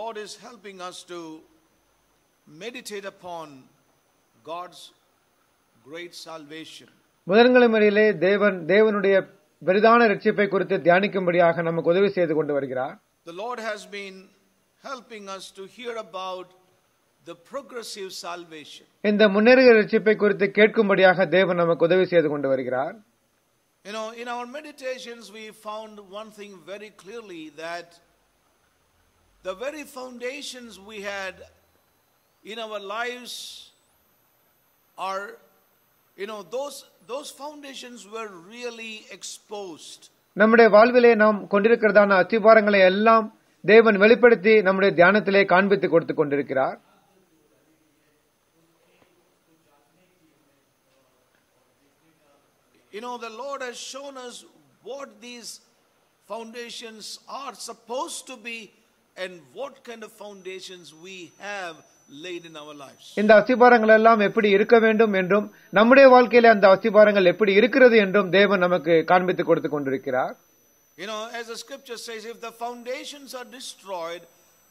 Lord is helping us to meditate upon God's great salvation. முதன்களை முறையிலே தேவன் தேவனுடைய பெரிதான ரட்சிப்பை குறித்து தியானிக்கும்படியாக நமக்கு உதவி செய்து கொண்டு வருகிறார் The Lord has been helping us to hear about the progressive salvation. இந்த முன்னேறுகிற ரட்சிப்பை குறித்து கேட்கும்படியாக தேவன் நமக்கு உதவி செய்து கொண்டு வருகிறார் You know, in our meditations, we found one thing very clearly that the very foundations we had in our lives are, you know, those, those foundations were really exposed. நம்முடைய வாழ்விலே நாம் கொண்டிருக்கிறதான அத்திபாரங்களை எல்லாம் தேவன் வெளிப்படுத்தி நம்முடைய தியானத்திலே காண்பித்து கொடுத்து கொண்டிருக்கிறார் You know, the Lord has shown us what these foundations are supposed to be and what kind of foundations we have laid in our lives. இந்த அஸ்திபாரங்கள் எல்லாம் எப்படி இருக்க வேண்டும் என்றும் நம்முடைய வாழ்க்கையில அந்த அஸ்திபாரங்கள் எப்படி இருக்கிறது என்றும் தேவன் நமக்கு காண்பித்து கொடுத்து கொண்டிருக்கிறார் You know, as the scripture says, if the foundations are destroyed,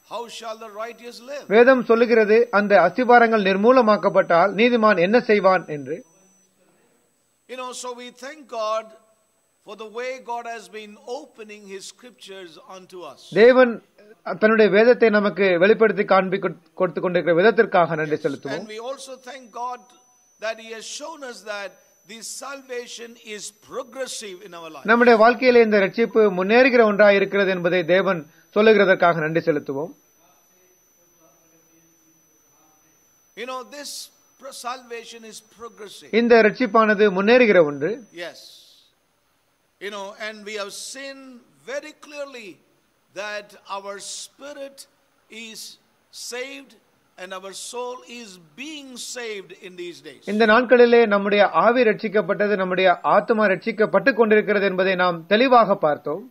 how shall the righteous live? வேதம் சொல்லுகிறது அந்த அஸ்திபாரங்கள் நிர்மூலமாக்கப்பட்டால் நீதிமான் என்ன செய்வான் என்று You know, so we thank God தேவன் தன்னுடைய வேதத்தை நமக்கு வெளிப்படுத்தி காண்பி கொடுத்து கொண்டிருக்கிற விதத்திற்காக நன்றி செலுத்துவோம் we also thank God that He has shown us that this salvation is progressive in our life. நம்முடைய வாழ்க்கையில இந்த ரட்சிப்பு முன்னேறுகிற ஒன்றாய் இருக்கிறது என்பதை தேவன் சொல்லுகிறதற்காக நன்றி செலுத்துவோம் You know, this salvation is progressive. இந்த ரட்சிப்பானது முன்னேறுகிற ஒன்று Yes. You know, and we have seen very clearly that our spirit is saved and our soul is being saved in these days. இந்த நாட்களிலே நம்முடைய ஆவி ரட்சிக்கப்பட்டது நம்முடைய ஆத்மா ரட்சிக்கப்பட்டு கொண்டிருக்கிறது என்பதை நாம் தெளிவாக பார்த்தோம்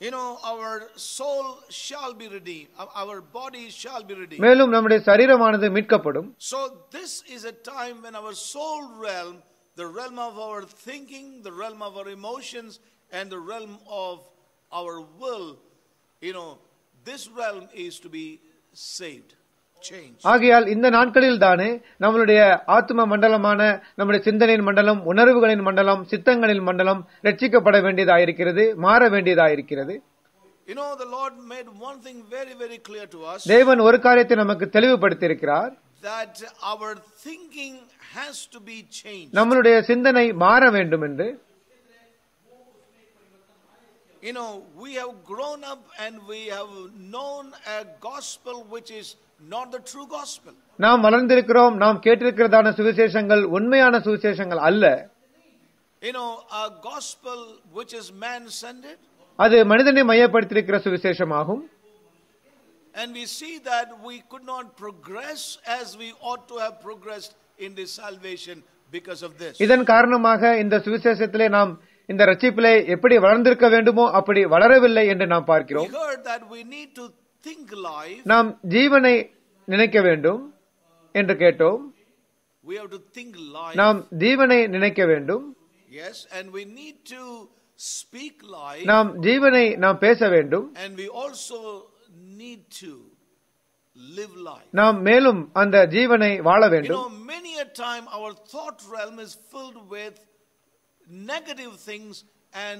You know, our soul shall be redeemed, our- our body shall be redeemed. மேலும் நம்முடைய சரீரமானது மீட்கப்படும் So, this is a time when our soul realm, the realm of our thinking, the realm of our emotions, and the realm of our will, you know, this realm is to be saved, changed. ஆகையால் இந்த நாட்களில் தானே நம்மளுடைய ஆத்ம மண்டலமான நம்முடைய சிந்தனையின் மண்டலம் உணர்வுகளின் மண்டலம் சித்தங்களின் மண்டலம் ரட்சிக்கப்பட வேண்டியதாயிருக்கிறது மாற வேண்டியதாயிருக்கிறது You know, the Lord made one thing very, very clear to us தேவன் ஒரு காரியத்தை நமக்கு தெளிவுபடுத்தியிருக்கிறார் that our thinking has to be changed. நம்மளுடைய சிந்தனை மாற வேண்டும் என்று You know, we have grown up and we have known a gospel which is not the true gospel. நாம் வளர்ந்திருக்கிறோம் நாம் கேட்டிருக்கிறதான சுவிசேஷங்கள் உண்மையான சுவிசேஷங்கள் அல்ல You know, a gospel which is man centered, அது மனிதனை மையப்படுத்தியிருக்கிற சுவிசேஷமாகும் and we see that we could not progress as we ought to have progressed in this salvation because of this. இதன் காரணமாக இந்த சுவிசேஷத்திலே நாம் இந்த ரட்சிப்பிலே எப்படி வளர்ந்திருக்க வேண்டுமோ அப்படி வளரவில்லை என்று நாம் We பார்க்கிறோம் heard that we need to think life, நாம் ஜீவனை நினைக்க வேண்டும் என்று கேட்டோம் we have to think life, நாம் ஜீவனை நினைக்க வேண்டும் yes, and we need to speak life, நாம் ஜீவனை நாம் பேச வேண்டும் and we also need to live life. நாம் மேலும் அந்த ஜீவனை வாழ You வேண்டும் know, many a time our thought realm is filled with negative things, and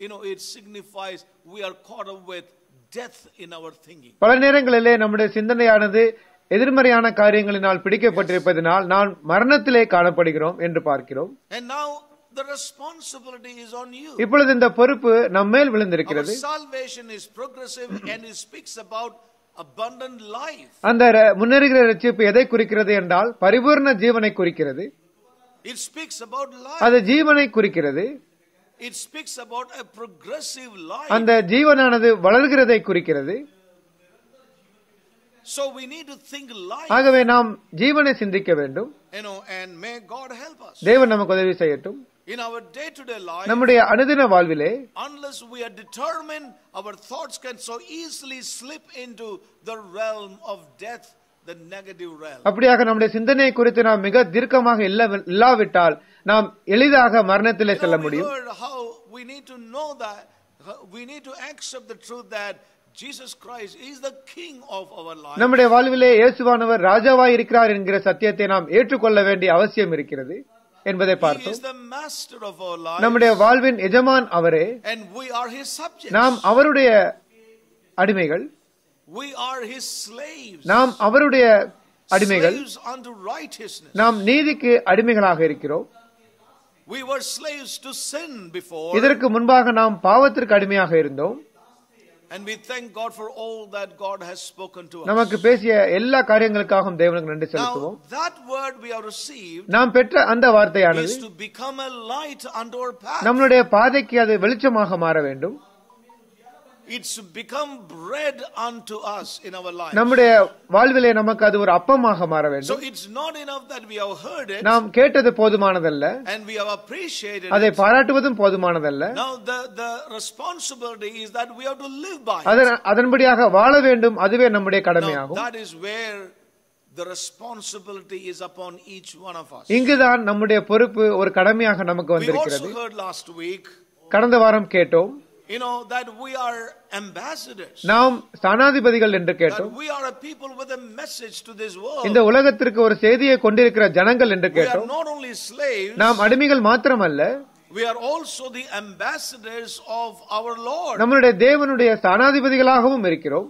you know, it signifies we are caught up with death in our thinking. பல நேரங்களிலே நம்முடைய சிந்தனையானது எதிர்மறையான காரியங்களினால் பிடிக்கப்பட்டிருப்பதனால் நான் மரணத்திலே காணப்படுகிறோம் என்று பார்க்கிறோம் And now the responsibility is on you. இப்பொழுது இந்த பொறுப்பு நம்மேல் Our விழுந்திருக்கிறது salvation is progressive and it speaks about abundant life. அந்த முன்னேறுகிற ரட்சிப்பு எதை குறிக்கிறது என்றால் பரிபூர்ண ஜீவனை குறிக்கிறது It speaks about life. அது ஜீவனை குறிக்கிறது It speaks about a progressive life. அந்த ஜீவனானது வளர்கிறதை குறிக்கிறது So we need to think life, ஆகவே நாம் ஜீவனை சிந்திக்க வேண்டும் you know, and may God help us. தேவன் நமக்கு உதவி செய்யட்டும் நம்முடைய அனுதின வாழ்விலே unless we are determined, our thoughts can so easily slip into the realm of death, the negative realm. அப்படியாக நம்முடைய சிந்தனை குறித்து நாம் மிக தீர்க்கமாக இல்ல- இல்லாவிட்டால் நாம் எளிதாக மரணத்திலே செல்ல முடியும் how we need to know that, uh, we need to accept the truth that Jesus Christ is the king of our life. நம்முடைய வாழ்விலே இயேசுவானவர் ராஜாவாய் இருக்கிறார் என்கிற சத்தியத்தை நாம் ஏற்றுக்கொள்ள வேண்டிய அவசியம் இருக்கிறது என்பதை பார்த்தோம். நம்முடைய வாழ்வின் எஜமான் அவரே. நாம் அவருடைய அடிமைகள். நாம் அவருடைய அடிமைகள். நாம் நீதிக்கு அடிமைகளாக இருக்கிறோம். இதற்கு முன்பாக நாம் பாவத்திற்கு அடிமையாக இருந்தோம் And we thank God for all that God has spoken to us. நமக்கு பேசிய எல்லா காரியங்களுக்காகவும் தேவனுக்கு நன்றி செலுத்துவோம் Now, that word we have received நாம் பெற்ற அந்த வார்த்தையானது is to become a light unto our path. நம்மளுடைய பாதைக்கு அது வெளிச்சமாக மாற வேண்டும் It's to become bread unto us in our life. நம்முடைய வாழ்விலே நமக்கு அது ஒரு அப்பமாக மாற So வேண்டும் it's not enough that we have heard it நாம் கேட்டது போதுமானதல்ல and we have appreciated அதை. பாராட்டுவதும் போதுமானதல்ல Now the, the responsibility is that we have to live by it. அதன் அதன்படியாக வாழ வேண்டும் அதுவே நம்முடைய கடமையாகும் that is where the responsibility is upon each one of us. இங்குதான் நம்முடைய பொறுப்பு ஒரு கடமையாக நமக்கு We also வந்திருக்கிறது heard last week, கடந்த வாரம் கேட்டோம் you know, that we are ambassadors. நாம் ஸ்தானாதிபதிகள் என்று கேட்டோம் we are a people with a message to this world. இந்த உலகத்திற்கு ஒரு செய்தியை கொண்டிருக்கிற ஜனங்கள் என்று We are கேட்டோம் not only slaves, நாம் அடிமைகள் மாத்திரமல்ல we are also the ambassadors of our Lord. நம்மளுடைய தேவனுடைய ஸ்தானாதிபதிகளாகவும் இருக்கிறோம்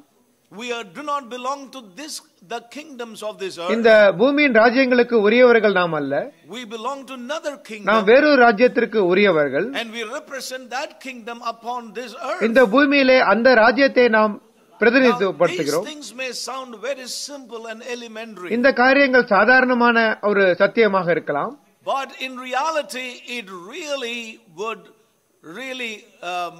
We are, do not belong to this, the kingdoms of this earth. இந்த பூமியின் ராஜ்யங்களுக்கு உரியவர்கள் நாம் அல்ல We belong to another நாம். வேறொரு ராஜ்யத்திற்கு உரியவர்கள் And we represent that kingdom upon this earth. இந்த பூமியிலே அந்த ராஜ்யத்தை நாம் பிரதிநிதித்துவப்படுத்துகிறோம் things may sound very simple and elementary, இந்த காரியங்கள் சாதாரணமான ஒரு சத்தியமாக இருக்கலாம் but in reality, it really would really, um,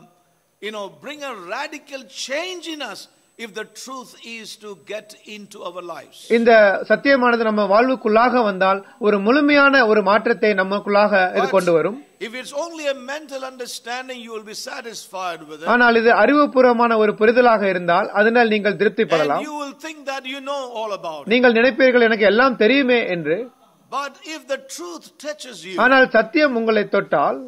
you know, bring a radical change in us if the truth is to get into our lives. இந்த சத்தியமானது நம்ம வாழ்வுக்குள்ளாக வந்தால் ஒரு முழுமையான ஒரு மாற்றத்தை நமக்குள்ளாக இது கொண்டு வரும் If it's only a mental understanding, you will be satisfied with it. ஆனால் இது அறிவுபூர்வமான ஒரு புரிதலாக இருந்தால் அதனால் நீங்கள் And திருப்திப்படலாம் you will think that you know all about. நீங்கள் நினைப்பீர்கள் எனக்கு எல்லாம் தெரியுமே என்று But if the truth touches you, ஆனால் சத்தியம் உங்களை தொட்டால்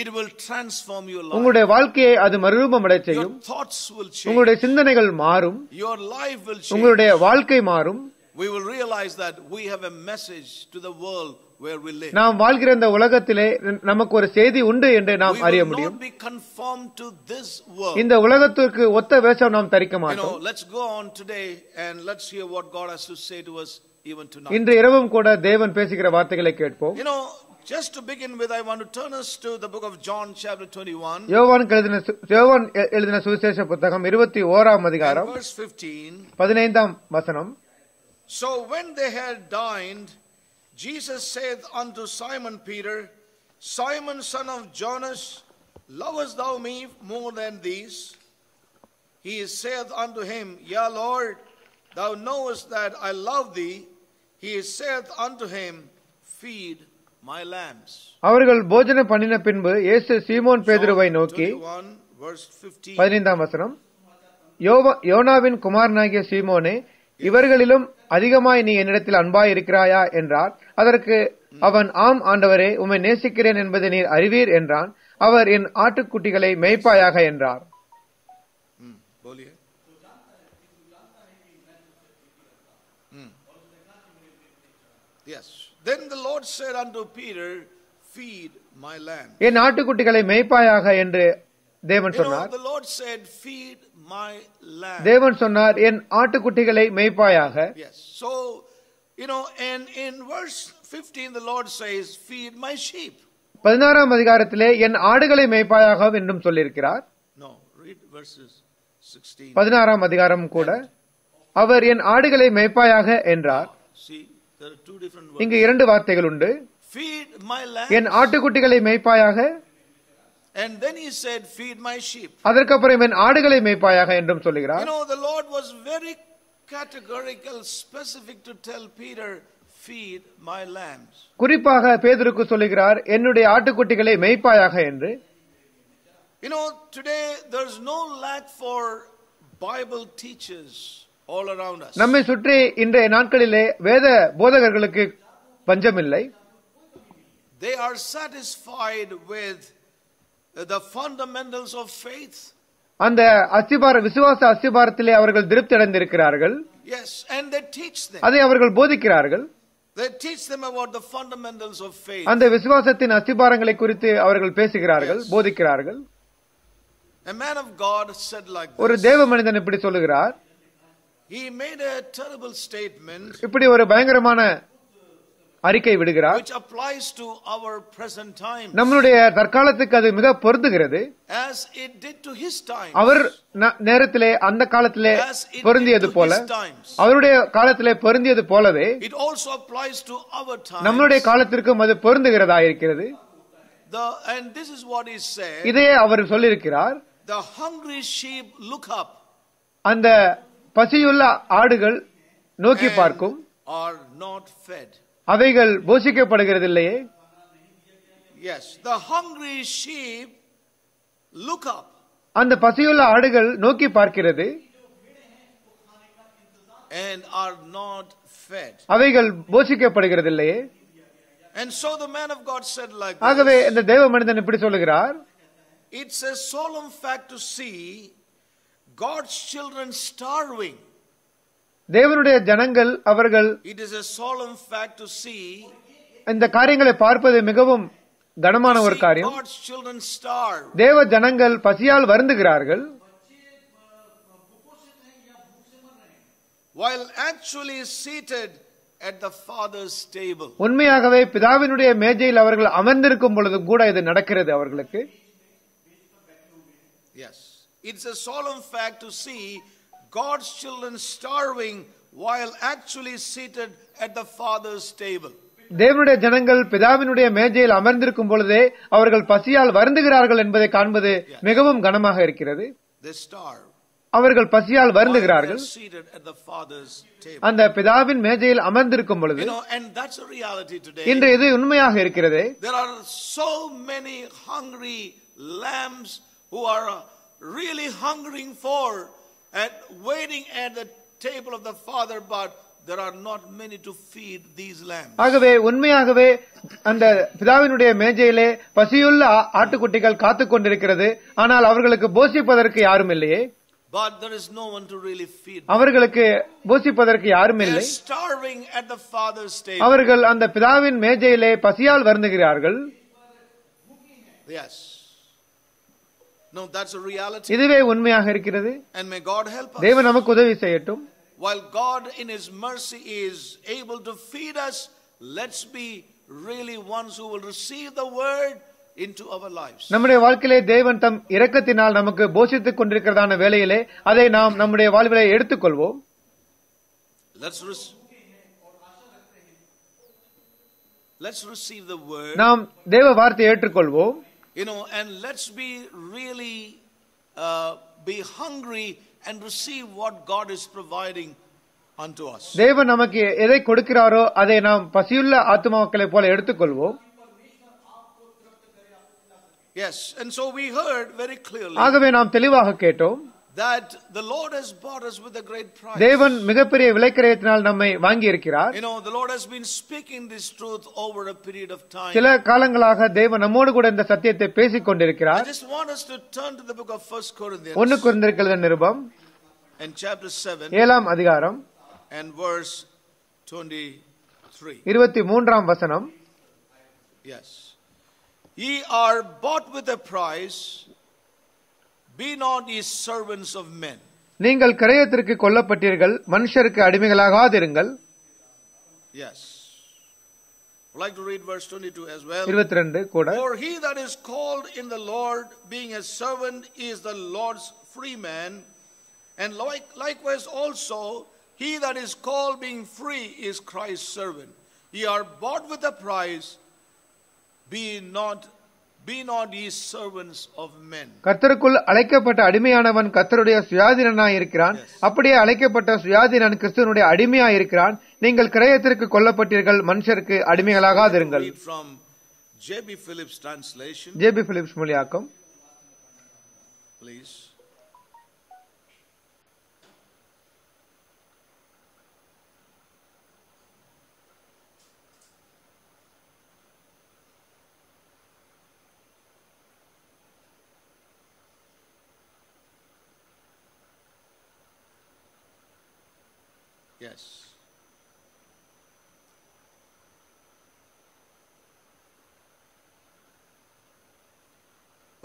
it will transform your life. உங்களுடைய வாழ்க்கையை அது மறுரூபமடை Your செய்யும் thoughts will change. உங்களுடைய சிந்தனைகள் மாறும் Your life will change. உங்களுடைய வாழ்க்கை மாறும் We will realize that we have a message to the world where we live. நாம் வாழ்கிற இந்த உலகத்திலே நமக்கு ஒரு செய்தி உண்டு என்று நாம் we அறிய will முடியும் not be conformed to this world. இந்த உலகத்திற்கு ஒத்த வேஷம் நாம் தரிக்க You know, மாட்டோம் let's go on today and let's hear what God has to say to us even tonight. இன்று இரவும் கூட தேவன் பேசுகிற வார்த்தைகளை கேட்போம் You know, just to begin with, I want to turn us to the book of John, chapter 21, யோவான் எழுதின சு- யோவான் எ- எழுதின சுவிசேஷ புத்தகம் இருபத்தி ஓராம் and அதிகாரம் verse 15. பதினைந்தாம் வசனம் So when they had dined, Jesus saith unto Simon Peter, Simon, son of Jonas, lovest thou me more than these? He saith unto him, Yea, Lord, thou knowest that I love thee. He saith unto him, Feed my lambs. அவர்கள் போஜன பண்ணின பின்பு இயேசு சீமோன் பேதுருவை நோக்கி 21, verse 15. பதினைந்தாம் வசனம் யோனாவின் குமாரனாகிய சீமோனே இவர்களிலும் அதிகமாய் நீ என்னிடத்தில் அன்பாய் இருக்கிறாயா என்றார். அதற்கு அவன் ஆம் ஆண்டவரே உம்மை நேசிக்கிறேன் என்பதை நீர் அறிவீர் என்றான். அவர் என் ஆட்டுக்குட்டிகளை மேய்ப்பாயாக என்றார். Then the Lord said unto Peter, Feed my lamb. என் ஆட்டுக்குட்டிகளை மேய்ப்பாயாக என்று தேவன் சொன்னார் the Lord said, Feed my lamb. தேவன் சொன்னார் என் ஆட்டுக்குட்டிகளை மேய்ப்பாயாக Yes. So, you know, and in verse 15, the Lord says, Feed my sheep. பதினாறாம் அதிகாரத்திலே என் ஆடுகளை மேய்ப்பாயாக என்றும் சொல்லியிருக்கிறார் No, read verses 16. பதினாறாம் அதிகாரம் கூட அவர் என் ஆடுகளை மேய்ப்பாயாக என்றார் See, இங்கு இரண்டு வார்த்தைகள் உண்டு என். ஆட்டுக்குட்டிகளை மேய்ப்பாயாக And then he said, Feed my sheep. அதற்கப்புறம் என் ஆடுகளை மேய்ப்பாயாக என்றும் You சொல்லுகிறார் know, the Lord was very categorical, specific to tell Peter, feed my lambs. குறிப்பாக பேதுருக்கு சொல்லுகிறார் என்னுடைய ஆட்டுக்குட்டிகளை மேய்ப்பாயாக என்று You know, today there's no lack for Bible teachers all around us. நம்மை சுற்றி இன்றைய நாட்களிலே வேத போதகர்களுக்கு பஞ்சமில்லை. They are satisfied with the fundamentals of faith. அந்த அஸ்திபார விசுவாச அஸ்திபாரத்திலே அவர்கள் திருப்தி அடைந்திருக்கிறார்கள் Yes, and they teach them. அதை அவர்கள் போதிக்கிறார்கள். They teach them about the fundamentals of faith. அந்த விசுவாசத்தின் அஸ்திபாரங்களை குறித்து அவர்கள் பேசுகிறார்கள் போதிக்கிறார்கள். A man of God said like ஒரு. தேவ மனிதன் இப்படி சொல்லுகிறார் He made a terrible statement இப்படி ஒரு பயங்கரமான அறிக்கை விடுகிறார் நம்மளுடைய தற்காலத்துக்கு அது மிக பொருந்துகிறது as it did to his time. அவர் நேரத்திலே அந்த காலத்திலே பொருந்தியது போல. அவருடைய காலத்திலே பொருந்தியது போலவே It also applies to our time. நம்மளுடைய காலத்திற்கும் அது பொருந்துகிறதா இருக்கிறது The, and this is what he said. இதையே அவர் சொல்லியிருக்கிறார் The hungry sheep look up அந்த பசியுள்ள ஆடுகள் நோக்கி பார்க்கும். அவைகள் போஷிக்கப்படுகிறதில்லையே Yes, the hungry sheep look up அந்த பசியுள்ள ஆடுகள் நோக்கி பார்க்கிறது and are not fed. அவைகள் போஷிக்கப்படுகிறதில்லையே And so the man of God said like ஆகவே. இந்த தேவ மனிதன் இப்படி சொல்லுகிறார் It's a solemn fact to see God's children starving. தேவனுடைய ஜனங்கள் அவர்கள் It is a solemn fact to see, இந்த காரியங்களை பார்ப்பது மிகவும் கனமான ஒரு காரியம் God's children starve. தேவ ஜனங்கள் பசியால் வருந்துகிறார்கள் while actually seated at the Father's table. உண்மையாகவே பிதாவினுடைய மேஜையில் அவர்கள் அமர்ந்திருக்கும் பொழுதும் கூட இது நடக்கிறது அவர்களுக்கு Yes. It's a solemn fact to see God's children starving while actually seated at the Father's table. தேவனுடைய ஜனங்கள் பிதாவினுடைய மேஜையில் அமர்ந்திருக்கும் பொழுதே அவர்கள் பசியால் வருந்துகிறார்கள் என்பதை காண்பது மிகவும் கனமாக இருக்கிறது. அவர்கள் பசியால் வருந்துகிறார்கள். அந்த பிதாவின் மேஜையில் அமர்ந்திருக்கும் பொழுது. இன்று இது உண்மையாக இருக்கிறது Uh, really hungering for and waiting at the table of the Father, but there are not many to feed these lambs. ஆகவே உண்மையாகவே அந்த பிதாவினுடைய மேஜையிலே பசியுள்ள ஆட்டுக்குட்டிகள் காத்துக் கொண்டிருக்கிறது ஆனால் அவர்களுக்கு போஷிப்பதற்கு யாரும் இல்லையே But there is no one to really feed. அவர்களுக்கு போஷிப்பதற்கு யாரும் இல்லை starving at the Father's table. அவர்கள் அந்த பிதாவின் மேஜையிலே பசியால் வருந்துகிறார்கள் Yes. No, that's a reality. இதுவே உண்மையாக இருக்கிறது And may God help us. தேவன் நமக்கு உதவி செய்யட்டும் While God in His mercy is able to feed us, let's be really ones who will receive the word into our lives. நம்முடைய வாழ்க்கையிலே தேவன் தம் இரக்கத்தினால் நமக்கு போஷித்துக் கொண்டிருக்கிறதான வேளையிலே அதை நாம் நம்முடைய வாழ்விலே எடுத்துக்கொள்வோம் Let's rec- Let's receive the word, நாம் தேவ வார்த்தையை ஏற்றுக்கொள்வோம் you know, and let's be really uh, be hungry and receive what God is providing unto us. தேவன் நமக்கு எதை கொடுக்கிறாரோ அதை நாம் பசியுள்ள ஆத்துமாக்களைப் போல எடுத்துக்கொள்வோம் Yes, and so we heard very clearly ஆகவே நாம் தெளிவாக கேட்டோம் that the Lord has bought us with a great price. தேவன் மிகப்பெரிய விலைக்கிரயத்தினால் நம்மை வாங்கி இருக்கிறார் You know, the Lord has been speaking this truth over a period of time. சில காலங்களாக தேவன் நம்மோடு கூட இந்த சத்தியத்தை பேசிக் I கொண்டிருக்கிறார் just want us to turn to the book of First Corinthians ஒன்னு குறைந்திருக்கிறது நிருபம் and chapter 7 ஏழாம் அதிகாரம் and verse 23. இருபத்தி மூன்றாம் வசனம் Yes. Ye are bought with a price, be not ye servants of men. நீங்கள் கிரயத்திற்கு கொல்லப்பட்டீர்கள் மனுஷருக்கு அடிமைகளாகாதிருங்கள் Yes. I'd like to read verse 22 as well. இருபத்தி ரெண்டு கூட For he that is called in the Lord, being a servant, is the Lord's free man. And like, likewise also, he that is called being free is Christ's servant. Ye are bought with a price, be not, be not ye servants of men. கர்த்தருக்குள் அழைக்கப்பட்ட அடிமையானவன் கர்த்தருடைய சுயாதீனனாய் இருக்கிறான். அப்படியே அழைக்கப்பட்ட சுயாதீனன் கிறிஸ்துவனுடைய அடிமையாய் இருக்கிறான். நீங்கள் கிரயத்திற்கு கொல்லப்பட்டீர்கள் மனுஷருக்கு அடிமைகளாகாதிருங்கள். ஜேபி பிலிப்ஸ் மொழியாக்கம். Please.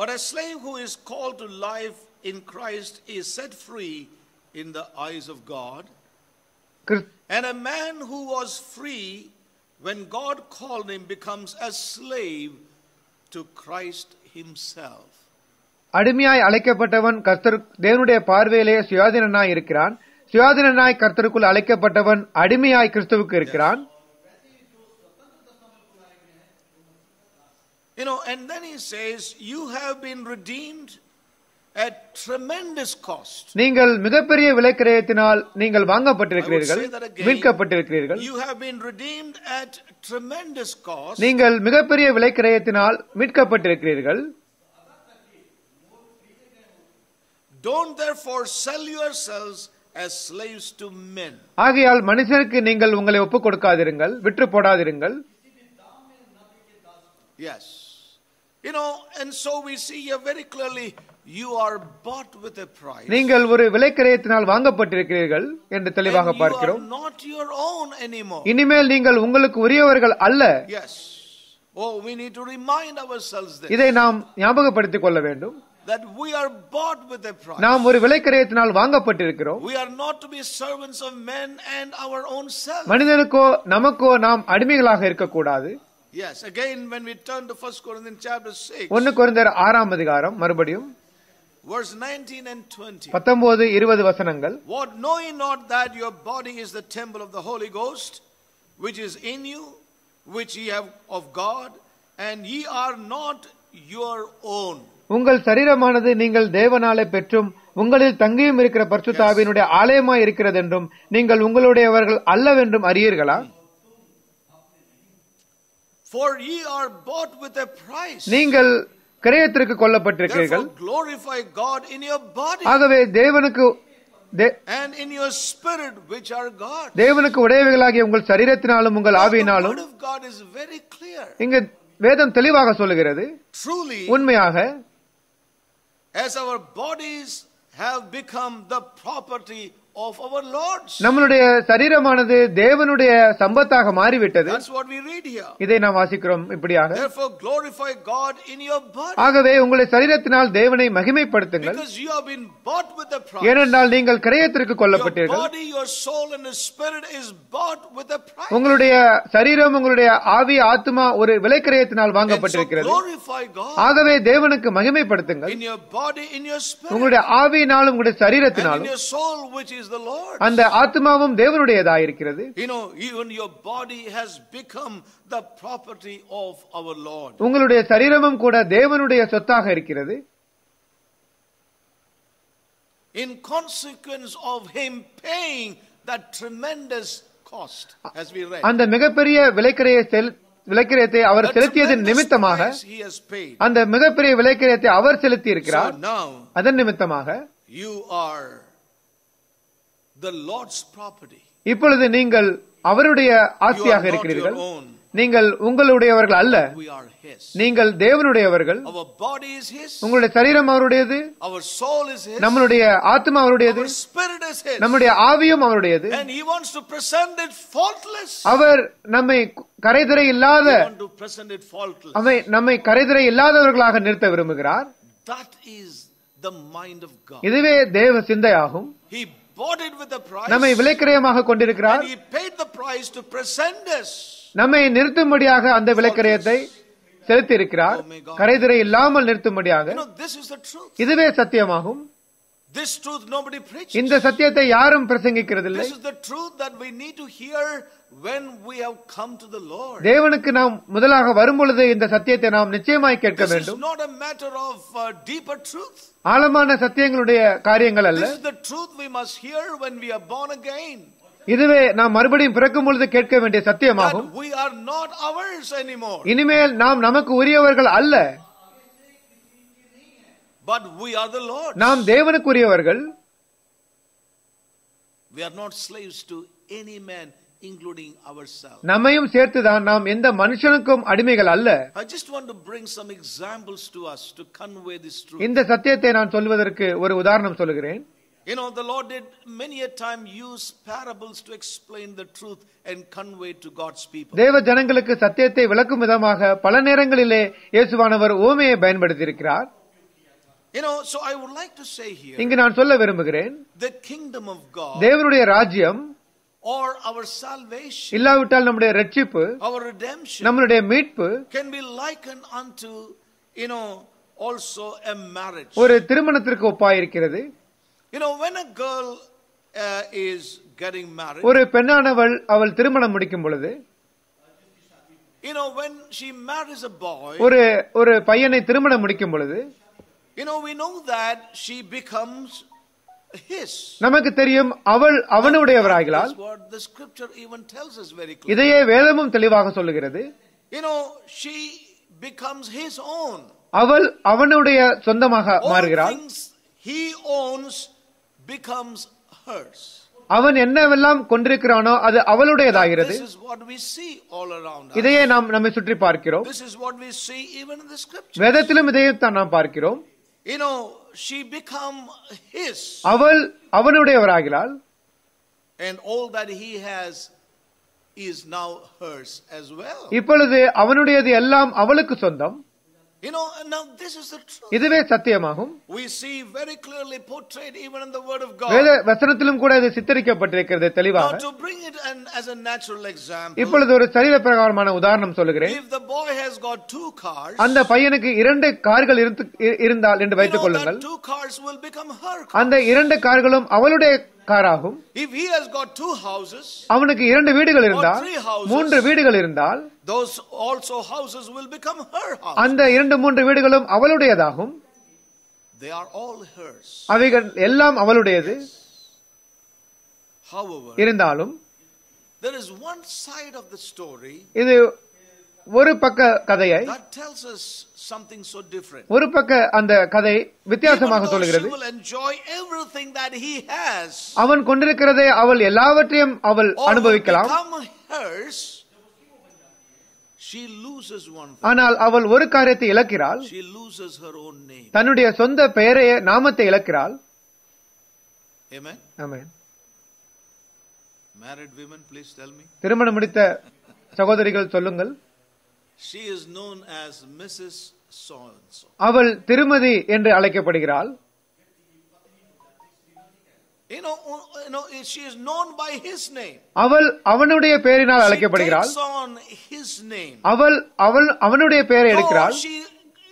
But a slave who is called to life in Christ is set free in the eyes of God. Chris- And a man who was free when God called him becomes a slave to Christ himself. அடிமையாய் அழைக்கப்பட்டவன் கர்த்தர் தேவனுடைய பார்வையிலே சுயாதீனனாய் இருக்கிறான் சுயாதீனனாய் கர்த்தருக்குள் அழைக்கப்பட்டவன் அடிமையாய் கிறிஸ்துவுக்கு இருக்கிறான் You know, and then he says, You have been redeemed at tremendous cost. நீங்கள் மிகப்பெரிய விலைக்கிரயத்தினால் நீங்கள் வாங்கப்பட்டிருக்கிறீர்கள் I would say that again. மீட்கப்பட்டிருக்கிறீர்கள் You have been redeemed at tremendous cost. நீங்கள் மிகப்பெரிய விலைக்கிரயத்தினால் மீட்கப்பட்டிருக்கிறீர்கள் Don't therefore sell yourselves as slaves to men. ஆகையால் மனுஷருக்கு நீங்கள் உங்களை ஒப்புக் கொடுக்காதிருங்கள் விற்று போடாதிருங்கள் Yes. You know, and so we see here very clearly you are bought with a price. நீங்கள் ஒரு விலைக்கிரயத்தினால் வாங்கப்பட்டிருக்கிறீர்கள் என்று தெளிவாக பார்க்கிறோம் not your own anymore. இனிமேல் நீங்கள் உங்களுக்கு உரியவர்கள் அல்ல Yes. Oh, we need to remind ourselves this. இதை நாம் ஞாபகப்படுத்திக் கொள்ள வேண்டும் that we are bought with a price. நாம் ஒரு விலைக்கிரயத்தினால் வாங்கப்பட்டிருக்கிறோம் We are not to be servants of men and our own self. மனிதனுக்கோ நமக்கோ நாம் அடிமைகளாக இருக்கக்கூடாது Yes, again, when we turn to 1 Corinthians chapter 6, ஒன்னு குறைந்தர் ஆறாம் அதிகாரம் மறுபடியும் verse 19 and 20. பத்தொன்பது இருபது வசனங்கள் What know ye not that your body is the temple of the Holy Ghost, which is in you, which ye have of God, and ye are not your own. உங்கள் சரீரமானது நீங்கள் தேவனாலே பெற்றும் உங்களில் தங்கியும் இருக்கிற பரிசுத்தாவினுடைய ஆலயமாய் இருக்கிறது என்றும் நீங்கள் உங்களுடையவர்கள் அல்லவென்றும் அறியீர்களா நீங்கள் கிரயத்திற்கு கொல்லப்பட்டிருக்கிறீர்கள் Therefore glorify God in your body ஆகவே தேவனுக்கு தே- and in your spirit, which are God. தேவனுக்கு உடையவைகளாகிய உங்கள் சரீரத்தினாலும் உங்கள் The ஆவியினாலும் word of God is very clear. இங்கு வேதம் தெளிவாக சொல்லுகிறது Truly, உண்மையாக as our bodies have become the property of our Lord's. நம்மளுடைய சரீரமானது தேவனுடைய சம்பத்தாக மாறிவிட்டது That's what we read here. இதை நாம் வாசிக்கிறோம் இப்படியாக Therefore, glorify God in your body. ஆகவே உங்களை சரீரத்தினால் தேவனை மகிமைப்படுத்துங்கள் Because you have been bought with a price. ஏனென்றால் நீங்கள் கிரயத்திற்கு Your கொல்லப்பட்டீர்கள் body, your soul, and your spirit is bought with a price. உங்களுடைய சரீரம் உங்களுடைய ஆவி ஆத்மா ஒரு விலைக்கிரயத்தினால் வாங்கப்பட்டிருக்கிறது glorify God ஆகவே தேவனுக்கு மகிமைப்படுத்துங்கள் in your body, in your spirit, உங்களுடைய ஆவியினாலும் உங்களுடைய சரீரத்தினாலும் is the Lord. அந்த ஆத்மாவும் தேவனுடையதாயிருக்கிறது You know, even your body has become the property of our Lord. உங்களுடைய சரீரமும் கூட தேவனுடைய சொத்தாக இருக்கிறது In consequence of Him paying that tremendous cost, as we read. அந்த மிகப்பெரிய விலைக்கிரைய விலைக்கிரயத்தை அவர் செலுத்தியதன் நிமித்தமாக. அந்த மிகப்பெரிய விலைக்கிரயத்தை அவர் செலுத்தி இருக்கிறார் அதன் நிமித்தமாக you are the Lord's property. இப்பொழுது நீங்கள் அவருடைய ஆஸ்தியாக இருக்கிறீர்கள். நீங்கள் உங்களுடையவர்கள் அல்ல. நீங்கள் தேவனுடையவர்கள். உங்களுடைய சரீரம் அவருடையது. நம்மளுடைய ஆத்மா அவருடையது. நம்முடைய ஆவியும் அவருடையது. அவர் நம்மை கரைதிரை இல்லாத நம்மை கரைதிரை இல்லாதவர்களாக நிறுத்த விரும்புகிறார். இதுவே தேவ சிந்தையாகும் நம்மை விலைக்கிரயமாக கொண்டிருக்கிறார். And He paid the price to present us. நம்மை நிறுத்தும்படியாக அந்த விலைக்கிரயத்தை செலுத்தி இருக்கிறார் கரைதிரை இல்லாமல் நிறுத்தும்படியாக. இதுவே சத்தியமாகும். This truth nobody preaches. இந்த சத்தியத்தை யாரும் பிரசங்கிக்கிறதில்லை This is the truth that we need to hear when we have come to the Lord. தேவனுக்கு நாம் முதலாக வரும்பொழுது இந்த சத்தியத்தை நாம் நிச்சயமாய் கேட்க This is வேண்டும் not a matter of uh, deeper truth. ஆழமான சத்தியங்களுடைய காரியங்கள் அல்ல This is the truth we must hear when we are born again. இதுவே நாம் மறுபடியும் பிறக்கும் பொழுது கேட்க வேண்டிய சத்தியமாகும் That we are not ours anymore, இனிமேல் நாம் நமக்கு உரியவர்கள் அல்ல but we are the Lord. நாம் தேவனுக்குரியவர்கள் We are not slaves to any man, including ourselves. நம்மையும் சேர்த்துதான் நாம் எந்த மனுஷனுக்கும் அடிமைகள் அல்ல I just want to bring some examples to us to convey this truth. இந்த சத்தியத்தை நான் சொல்வதற்கு ஒரு உதாரணம் சொல்லுகிறேன் You know, the Lord did many a time use parables to explain the truth and convey to God's people. தேவ ஜனங்களுக்கு சத்தியத்தை விளக்கும் விதமாக பல நேரங்களிலே இயேசுவானவர் ஓமையை பயன்படுத்தியிருக்கிறார் You know, so I would like to say here, இங்கு நான் சொல்ல விரும்புகிறேன் the kingdom of God தேவனுடைய ராஜ்யம் or our salvation, இல்லாவிட்டால் நம்முடைய ரட்சிப்பு our redemption நம்மளுடைய மீட்பு can be likened unto, you know, also a marriage. ஒரு திருமணத்திற்கு ஒப்பாயிருக்கிறது You know, when a girl uh, is getting married, ஒரு பெண்ணானவள் அவள் திருமணம் முடிக்கும் பொழுது you know, when she marries a boy, ஒரு ஒரு பையனை திருமணம் முடிக்கும் பொழுது you know, we know that she becomes his. நமக்கு தெரியும் அவள் clearly. இதையே வேதமும் தெளிவாக சொல்லுகிறது You know, she becomes his own. அவள் அவனுடைய சொந்தமாக மாறுகிறாள் things he owns becomes hers. அவன் என்னவெல்லாம் கொண்டிருக்கிறானோ அது அவளுடையதாகிறது. இதையே நாம் நம்மை சுற்றி பார்க்கிறோம். வேதத்திலும் இதையே தான் நாம் பார்க்கிறோம் You know, she become his அவள் அவனுடையவராகிறாள் and all that he has is now hers as well. இப்பொழுது அவனுடையது எல்லாம் அவளுக்கு சொந்தம் You know, and now this is the truth. இதுவே சத்தியமாகும் We see very clearly portrayed even in the word of God. வேத வசனத்திலும் கூட இது சித்தரிக்கப்பட்டிருக்கிறது Now தெளிவாக to bring it an, as a natural example, இப்பொழுது ஒரு சரீர பிரகாரமான உதாரணம் சொல்லுகிறேன் if the boy has got two cars, அந்த பையனுக்கு இரண்டு கார்கள் இருந்தால் என்று வைத்துக் கொள்ளுங்கள் that two cars will become her car. அந்த இரண்டு கார்களும் அவளுடைய காராகும் If he has got two houses, அவனுக்கு இரண்டு வீடுகள் இருந்தால். மூன்று வீடுகள் இருந்தால் those also houses will become her house. அந்த இரண்டு மூன்று வீடுகளும் அவளுடையதாகும் They are all hers. அவைகள் எல்லாம் அவளுடையது However, இருந்தாலும் there is one side of the story இது ஒரு பக்க கதையை. ஒரு பக்க அந்த கதை வித்தியாசமாக has, அவன் கொண்டிருக்கிறதை அவள் எல்லாவற்றையும் அவள் அனுபவிக்கலாம். ஆனால் அவள் ஒரு காரியத்தை இழக்கிறாள். தன்னுடைய சொந்த பெயரைய நாமத்தை இழக்கிறாள். திருமணம் முடித்த சகோதரிகள் சொல்லுங்கள் She is known as Mrs. So and so. அவள் திருமதி என்று அழைக்கப்படுகிறாள் You know, you know, she is known by his name. அவள் அவனுடைய பெயரினால் She அழைக்கப்படுகிறாள் takes on his name. அவள் அவள் அவனுடைய பெயரை Oh, எடுக்கிறாள் she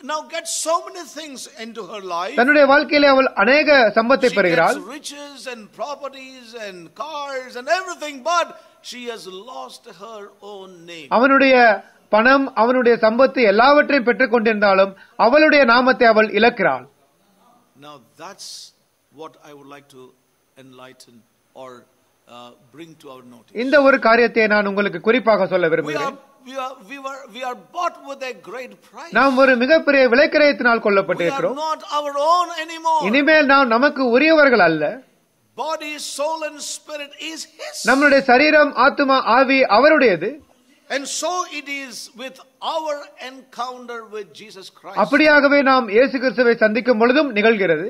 now gets so many things into her life. தன்னுடைய வாழ்க்கையிலே அவள் அநேக சம்பத்தை She பெறுகிறாள் gets riches and properties and cars and everything, but she has lost her own name. அவனுடைய பணம் அவனுடைய சம்பத்து எல்லாவற்றையும் பெற்றுக் கொண்டிருந்தாலும் அவளுடைய நாமத்தை அவள் இழக்கிறாள் Now that's what I would like to enlighten or uh, bring to our notice. இந்த ஒரு காரியத்தை நான் உங்களுக்கு குறிப்பாக சொல்ல விரும்புகிறேன். நாம் ஒரு மிகப்பெரிய விலைக்கிரயத்தினால் கொல்லப்பட்டிருக்கிறோம். இனிமேல் நாம் நமக்கு உரியவர்கள் அல்ல. நம்மளுடைய சரீரம் ஆத்துமா ஆவி அவருடையது And so it is with our encounter with Jesus Christ. அப்படியாகவே நாம் இயேசு கிறிஸ்துவை சந்திக்கும் பொழுதும் நிகழ்கிறது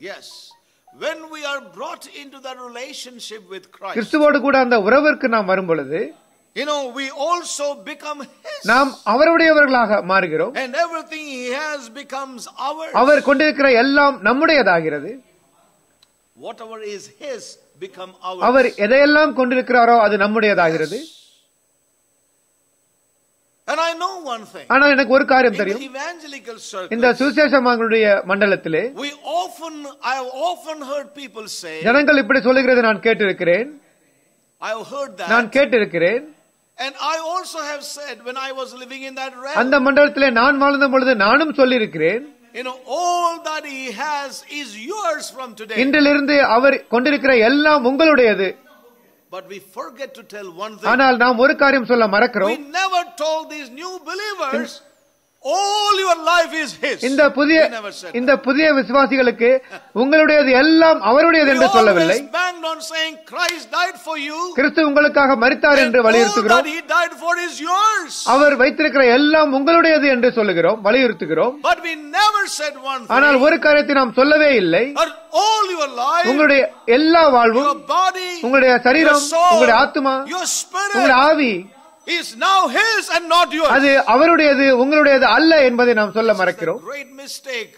Yes. When we are brought into that relationship with Christ, கிறிஸ்துவோடு கூட அந்த உறவிற்கு நாம் வரும் பொழுது you know, we also become His. நாம் அவருடையவர்களாக மாறுகிறோம் And everything He has becomes ours. அவர் கொண்டிருக்கிற எல்லாம் நம்முடையதாகிறது Whatever is His become ours. அவர் எதையெல்லாம் கொண்டிருக்கிறாரோ அது நம்முடையதாகிறது And I know one thing. ஆனால் எனக்கு ஒரு காரியம் தெரியும் இந்த சுசேஷமாங்களுடைய மண்டலத்திலே we often, I have often heard people say, ஜனங்கள் இப்படி சொல்லுகிறது நான் கேட்டிருக்கிறேன் நான். கேட்டிருக்கிறேன் And I also have said when I was living in that realm, அந்த மண்டலத்திலே நான் வாழ்ந்த பொழுது நானும் சொல்லியிருக்கிறேன் you know, all that He has is yours from today. இன்றிலிருந்து அவர் கொண்டிருக்கிற எல்லாம் உங்களுடையது But we forget to tell one thing. ஆனால் நாம் ஒரு காரியம் சொல்ல We மறக்கிறோம் never told these new believers, all your life is His. இந்த புதிய இந்த புதிய விசுவாசிகளுக்கு உங்களுடையது எல்லாம் அவருடையது என்று சொல்லவில்லை. கிறிஸ்து உங்களுக்காக மரித்தார் என்று வலியுறுத்துகிறோம். அவர் வைத்திருக்கிற எல்லாம் உங்களுடையது என்று சொல்லுகிறோம் வலியுறுத்துகிறோம் ஆனால். ஒரு காரியத்தை நாம் சொல்லவே இல்லை உங்களுடைய எல்லா வாழ்வும் உங்களுடைய சரீரம் உங்களுடைய ஆத்மா உங்களுடைய ஆவி is now His and not yours. அது அவருடையது உங்களுடையது அல்ல என்பதை நாம் சொல்ல மறக்கிறோம் great mistake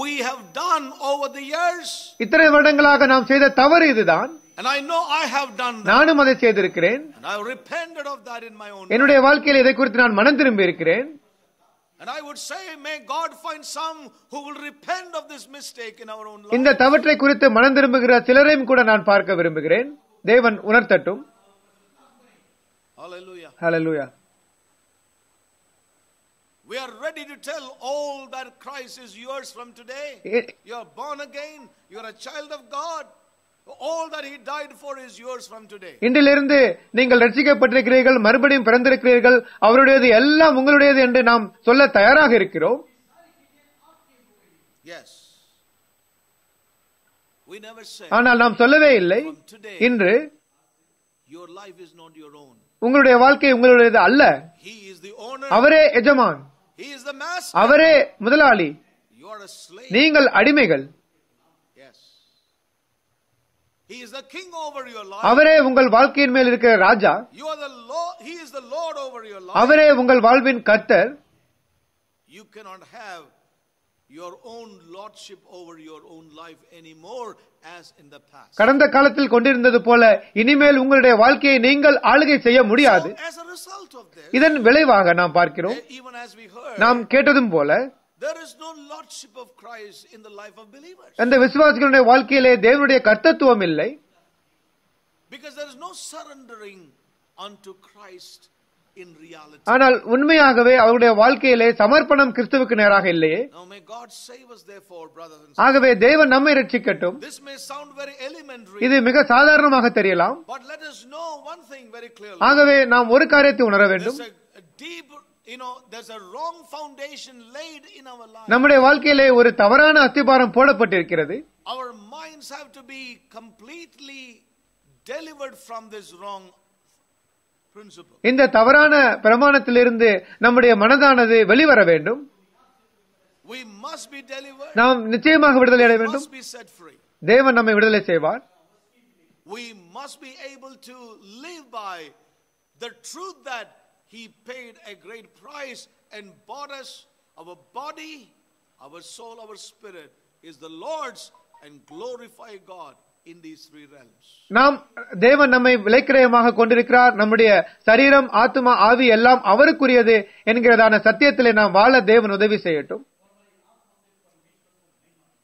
we have done over the years. இத்தனை வருடங்களாக நாம் செய்த தவறு இதுதான் And I know I have done that. நானும் அதை செய்திருக்கிறேன் And I repented of that in my own என்னுடைய வாழ்க்கையில் இதை குறித்து நான் மனம் திரும்பி இருக்கிறேன் And I would say, may God find some who will repent of this mistake in our own life. இந்த தவற்றை குறித்து மனம் திரும்புகிற சிலரையும் கூட நான் பார்க்க விரும்புகிறேன் தேவன் உணர்த்தட்டும் Hallelujah. Hallelujah We are ready to tell all that Christ is yours from today. You are born again. You are a child of God. All that He died for is yours from today. இன்றிலிருந்து நீங்கள் ரட்சிக்கப்பட்டிருக்கிறீர்கள் மறுபடியும் பிறந்திருக்கிறீர்கள் அவருடையது எல்லாம் உங்களுடையது என்று நாம் சொல்ல தயாராக இருக்கிறோம் Yes. We never said ஆனால் நாம் சொல்லவே இல்லை இன்று your life is not your own. உங்களுடைய வாழ்க்கை உங்களுடையது அல்ல. அவரே எஜமான். அவரே முதலாளி. நீங்கள் அடிமைகள். அவரே உங்கள் வாழ்க்கையின் மேல் இருக்கிற ராஜா. அவரே உங்கள் வாழ்வின் கர்த்தர் You cannot have கடந்த காலத்தில் கொண்டிருந்தது போல இனிமேல் உங்களுடைய வாழ்க்கையை நீங்கள் ஆளுகை செய்ய முடியாது இதன் விளைவாக நாம் பார்க்கிறோம் நாம் கேட்டதும் போல there is no lordship of Christ in the life of believers. அந்த விசுவாசிகளுடைய வாழ்க்கையிலே தேவனுடைய கர்த்தத்துவம் இல்லை Because there is no surrendering unto Christ. ஆனால் உண்மையாகவே அவருடைய வாழ்க்கையிலே சமர்ப்பணம் கிறிஸ்துவுக்கு நேராக இல்லையே. ஆகவே தேவன் நம்மை ரட்சிக்கட்டும் இது மிக சாதாரணமாக தெரியலாம். ஆகவே நாம் ஒரு காரியத்தை உணர வேண்டும். நம்முடைய வாழ்க்கையிலே ஒரு தவறான அஸ்திபாரம் போடப்பட்டிருக்கிறது Our minds have to be completely delivered from this wrong. இந்த தவறான பிரமாணத்திலிருந்து நம்முடைய மனதானது வெளிவர வேண்டும். நாம் நிச்சயமாக விடுதலை அடைய வேண்டும். தேவன் நம்மை விடுதலை செய்வார் We must be able to live by the truth that He paid a great price and bought us. Our body, our soul, our spirit is the Lord's and glorify God நாம் தேவன் நம்மை விலைக்கிரயமாக கொண்டிருக்கிறார். நம்முடைய சரீரம் ஆத்துமா ஆவி எல்லாம் அவருக்குரியது என்கிறதான சத்தியத்திலே நாம் வாழ தேவன் உதவி செய்யட்டும் So there is a precious truth that God wants to convey to us tonight.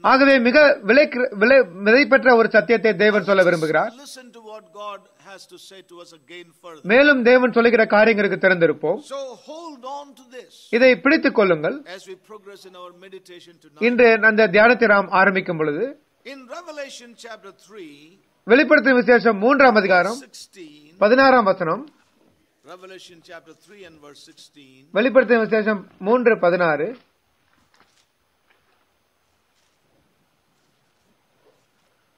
ஆகவே மிக விலை விலை விதைப்பெற்ற ஒரு சத்தியத்தை தேவன் சொல்ல விரும்புகிறார். மேலும் தேவன் சொல்லுகிற காரியங்களுக்கு திறந்திருப்போம். இதை பிடித்துக் கொள்ளுங்கள். இன்று அந்த தியானத்தை நாம் ஆரம்பிக்கும் பொழுது In Revelation chapter 3, வெளிப்படுத்தும் விசேஷம் மூன்றாம் அதிகாரம் 16, பதினாறாம் வசனம் Revelation chapter 3 and verse 16, வெளிப்படுத்தும் விசேஷம் மூன்று பதினாறு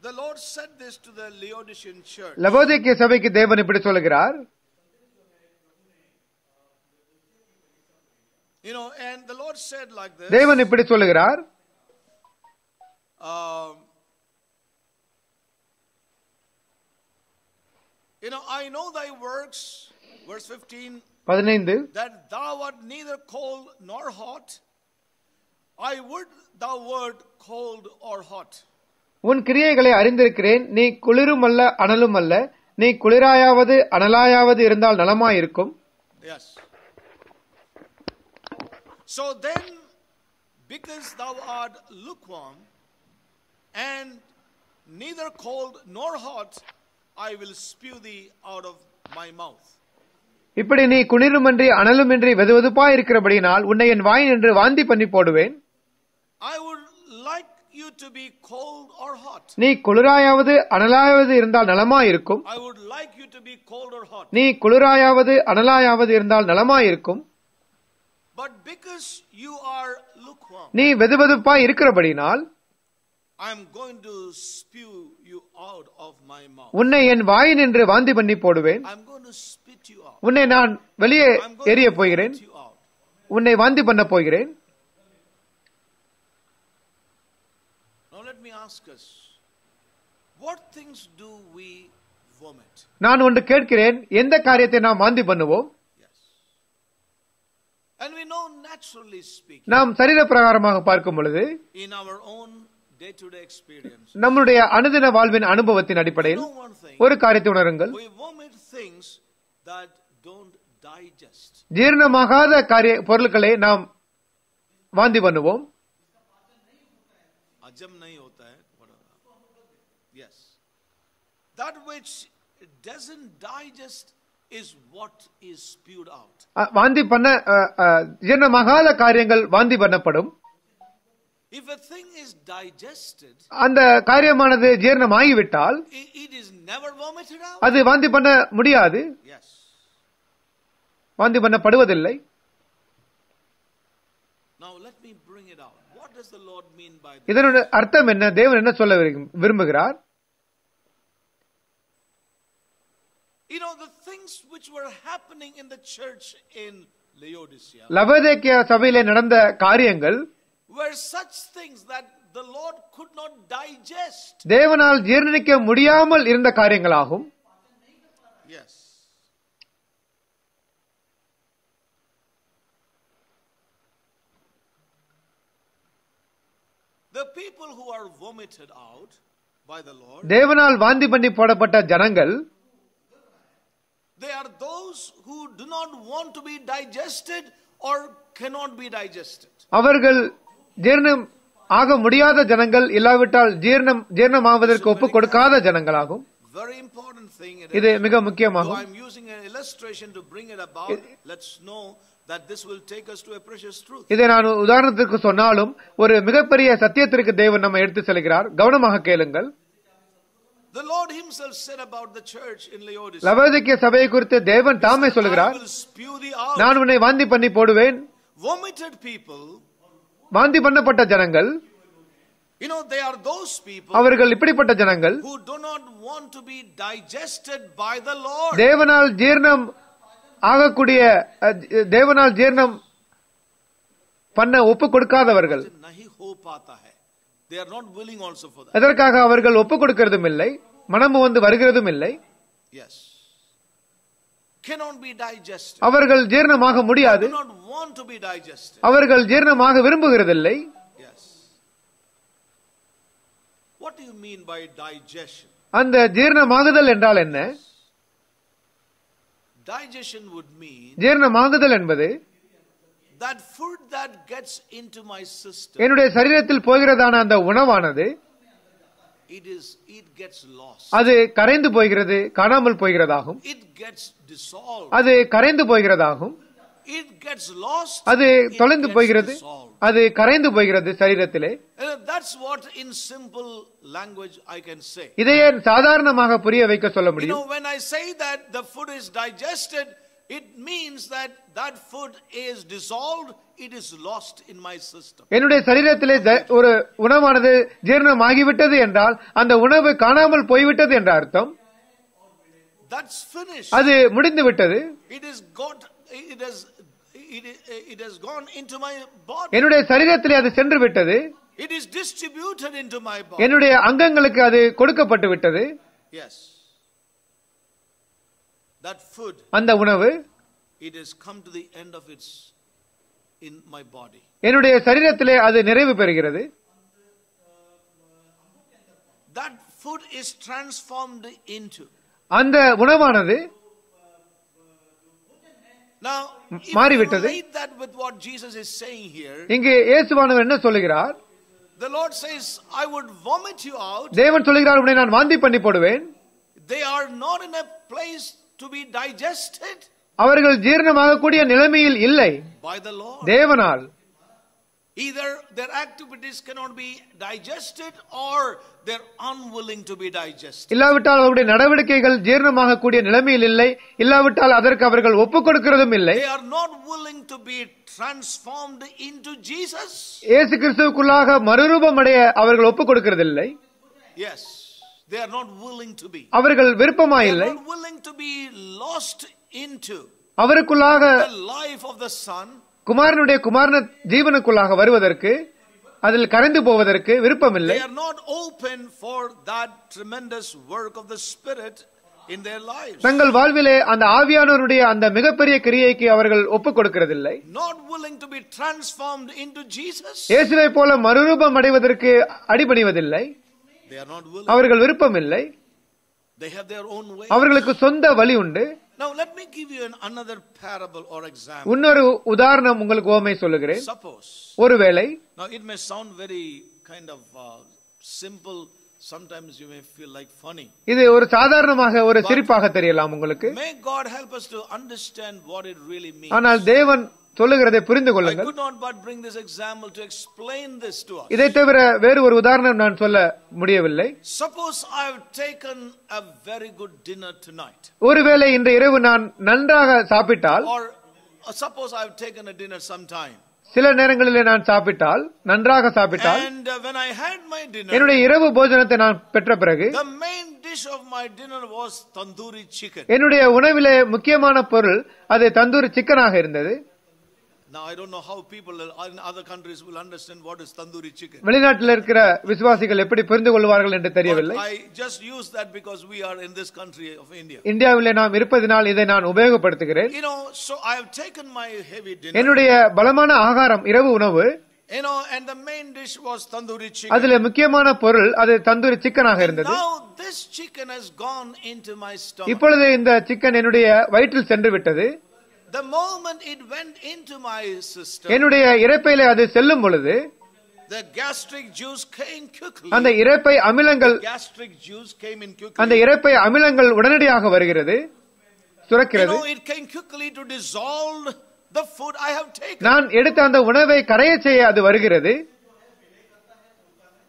the Lord said this to the Laodicean church. லவோதிக்கிய சபைக்கு தேவன் இப்படி சொல்லுகிறார் You know, and the Lord said like this. தேவன் இப்படி சொல்லுகிறார் um, you know, I know thy works, verse 15, பதினைந்து that thou art neither cold nor hot. I would thou wert cold or hot. உன் கிரியைகளை அறிந்திருக்கிறேன் நீ குளிரும் அல்ல அனலும் அல்ல நீ குளிராயாவது அனலாயாவது இருந்தால் நலமாயிருக்கும் Yes. So then, because thou art lukewarm, and neither cold nor hot, I will spew thee out of my mouth. இப்படி நீ குளிருமன்றி அனலுமின்றி வெதுவெதுப்பாய் இருக்கிறபடியினால் உன்னை என் வாய் என்று வாந்தி பண்ணி போடுவேன் or hot. நீ குளிராயாவது அனலாயாவது இருந்தால் or hot. நீ குளிராயாவது அனலாயாவது இருந்தால் நலமாயிருக்கும் But because you are lukewarm, நீ வெதுவெதுப்பாய் இருக்கிறபடினால். உன்னை என் வாயினின்று வாந்தி பண்ணி போடுவேன் to spit you out. உன்னை நான் வெளியே எரிய போகிறேன். உன்னை வாந்தி பண்ண போகிறேன்? நான் ஒன்று கேட்கிறேன் எந்த காரியத்தை நாம் வாந்தி பண்ணுவோம் நாம் சரீர பிரகாரமாக பார்க்கும் பொழுது நம்முடைய அனுதின வாழ்வின் அனுபவத்தின் அடிப்படையில் ஒரு காரியத்தை உணருங்கள் that. ஜீரணமாகாத காரிய பொருட்களை நாம் வாந்தி பண்ணுவோம் வாந்தி பண்ண ஜீரணமாகாத காரியங்கள் வாந்தி பண்ணப்படும் If a thing is digested, அந்த காரியமானது ஜீரணமாகிவிட்டால். அது வாந்தி பண்ண முடியாது Yes. வாந்தி பண்ணப்படுவதில்லை? இதனுடைய அர்த்தம் என்ன தேவன் என்ன சொல்ல விரும்பு- விரும்புகிறார் You know, the things which were happening in the church in Laodicea லபதேக்கிய சபையிலே நடந்த காரியங்கள் were such things that the Lord could not digest. தேவனால் ஜீர்ணிக்க முடியாமல் இருந்த காரியங்களாகும் Yes. The people who are vomited out by the Lord, தேவனால் வாந்தி பண்ணி போடப்பட்ட ஜனங்கள் they are those who do not want to be digested or cannot be digested. அவர்கள் ஜீர்ணம் ஆக முடியாத ஜனங்கள் இல்லாவிட்டால் ஜீர்ணம் ஜீர்ணமாவதற்கு ஒப்புக் கொடுக்காத ஜனங்களாகும் இது. மிக முக்கியமாகும் இதை நான் உதாரணத்திற்கு சொன்னாலும் ஒரு மிகப்பெரிய சத்தியத்திற்கு தேவன் நம்ம எடுத்து செல்கிறார் கவனமாக கேளுங்கள் The Lord Himself said about the church in Laodicea. லவோதிக்கிய சபையை குறித்து தேவன் தாமே சொல்கிறார். நான் உன்னை வாந்தி பண்ணி போடுவேன் Vomited people, வாந்தி பண்ணப்பட்ட ஜனங்கள் you know, they are those people அவர்கள் இப்படிப்பட்ட ஜனங்கள் who do not want to be digested by the Lord. தேவனால் ஜீர்ணம் ஆகக்கூடிய தேவனால் ஜீர்ணம் பண்ண ஒப்பு கொடுக்காதவர்கள் அதற்காக அவர்கள் ஒப்பு கொடுக்கிறதும் இல்லை மனமு வந்து வருகிறதும் இல்லை அவர்கள் ஜீர்ணமாக முடியாது. அவர்கள் ஜீர்ணமாக விரும்புகிறதில்லை. அந்த ஜீர்ணமாகுதல் என்றால் என்ன? ஜீர்ணமாகுதல் என்பது that food that gets into my system, என்னுடைய சரீரத்தில் போகிறதான அந்த உணவானது it is it gets lost. அது கரைந்து போகிறது காணாமல் போகிறதாகும் It gets dissolved. அது கரைந்து போகிறதாகும். அது தொலைந்து போகிறது. அது கரைந்து போகிறது சரீரத்திலே And that's what in simple language I can say. இதையே சாதாரணமாக புரிய வைக்க சொல்ல முடியும் when I say that the food is digested, it means that that food is dissolved, it is lost in my system. என்னுடைய சரீரத்திலே ஒரு உணவானது ஜீரணமாகிவிட்டது என்றால் அந்த உணவு காணாமல் போய்விட்டது என்ற அர்த்தம் That's finished. அது முடிந்து விட்டது It is got, it has, என்னுடைய சரீரத்திலே அது சென்று விட்டது It is distributed into my body. என்னுடைய அங்கங்களுக்கு அது கொடுக்கப்பட்டு விட்டது Yes. That food, அந்த உணவு it has come to the end of its, in my body. என்னுடைய சரீரத்திலே அது நிறைவு பெறுகிறது That food is transformed into. அந்த உணவானது here, இங்கு இயேசுவானவர் என்ன சொல்லுகிறார் the Lord says, I would vomit you out. தேவன் சொல்லுகிறார் உன்னை நான் வாந்தி பண்ணி போடுவேன் They are not in a place to be digested அவர்கள் ஜீரணமாகக்கூடிய நிலைமையில் இல்லை by the Lord. தேவனால் Either their activities cannot be digested or they're unwilling to be digested. இல்லாவிட்டால் அவருடைய நடவடிக்கைகள் ஜீரணமாகக்கூடிய நிலைமையில் இல்லை இல்லாவிட்டால் அதற்கு அவர்கள் ஒப்புக் கொடுக்கிறதும் இல்லை They are not willing to be transformed into Jesus. இயேசு கிறிஸ்துவுக்குள்ளாக மறுரூபம் அடைய அவர்கள் ஒப்புக் கொடுக்கிறதில்லை Yes, they are not willing to be. அவர்கள் They are not willing to be lost into அவருக்குள்ளாக the life of the Son. குமாரனுடைய குமாரன ஜீவனுக்குள்ளாக வருவதற்கு அதில் கரைந்து போவதற்கு விருப்பமில்லை. தங்கள் வாழ்விலே அந்த ஆவியானவருடைய அந்த மிகப்பெரிய கிரியைக்கு அவர்கள் ஒப்புக் கொடுக்கிறதில்லை. இயேசுவை போல மறுரூபம் அடைவதற்கு அடிபணிவதில்லை. அவர்கள் own way. அவர்களுக்கு சொந்த வழி உண்டு Now let me give you an, another parable or example. இன்னொரு உதாரணம் உங்களுக்கு ஓமை சொல்லுகிறேன் Suppose. ஒருவேளை Now it may sound very kind of uh, simple. Sometimes you may feel like funny. இது ஒரு சாதாரணமாக ஒரு சிரிப்பாக தெரியலாம் உங்களுக்கு May God help us to understand what it really means. ஆனால் தேவன் சொல்லுகிறதை புரிந்து கொள்ளுங்கள். இதை தவிர வேறு ஒரு உதாரணம் நான் சொல்ல முடியவில்லை Suppose I have taken a very good dinner tonight, ஒருவேளை இன்று இரவு நான் நன்றாக சாப்பிட்டால் or uh, suppose I have taken a dinner sometime, சில நேரங்களிலே நான் சாப்பிட்டால் நன்றாக சாப்பிட்டால் uh, என்னுடைய இரவு போஜனத்தை நான் பெற்ற பிறகு. என்னுடைய உணவிலே முக்கியமான பொருள் அது தந்தூரி சிக்கனாக இருந்தது Now I don't know how people in other countries will understand what is tandoori chicken. வெளிநாட்டில் இருக்கிற விசுவாசிகள் எப்படி புரிந்து கொள்வார்கள் என்று தெரியவில்லை I just use that because we are in this country of India. இந்தியாவிலே நாம் இருப்பதினால் இதை நான் உபயோகப்படுத்துகிறேன் You know, so I have taken my heavy dinner. என்னுடைய பலமான ஆகாரம் இரவு உணவு You know, and the main dish was tandoori chicken. அதுல முக்கியமான பொருள் அது தந்தூரி சிக்கனாக இருந்தது Now this chicken has gone into my stomach. இப்பொழுது இந்த சிக்கன் என்னுடைய வயிற்றில் சென்று விட்டது The moment it went into my system, என்னுடைய இரைப்பையில அது செல்லும் பொழுது the gastric juice came quickly. அந்த இரைப்பை அமிலங்கள் gastric juice came in quickly. அந்த இரைப்பை அமிலங்கள் உடனடியாக வருகிறது சுரக்கிறது know, it came quickly to dissolve the food I have taken. நான் எடுத்த அந்த உணவை கரைய செய்ய அது வருகிறது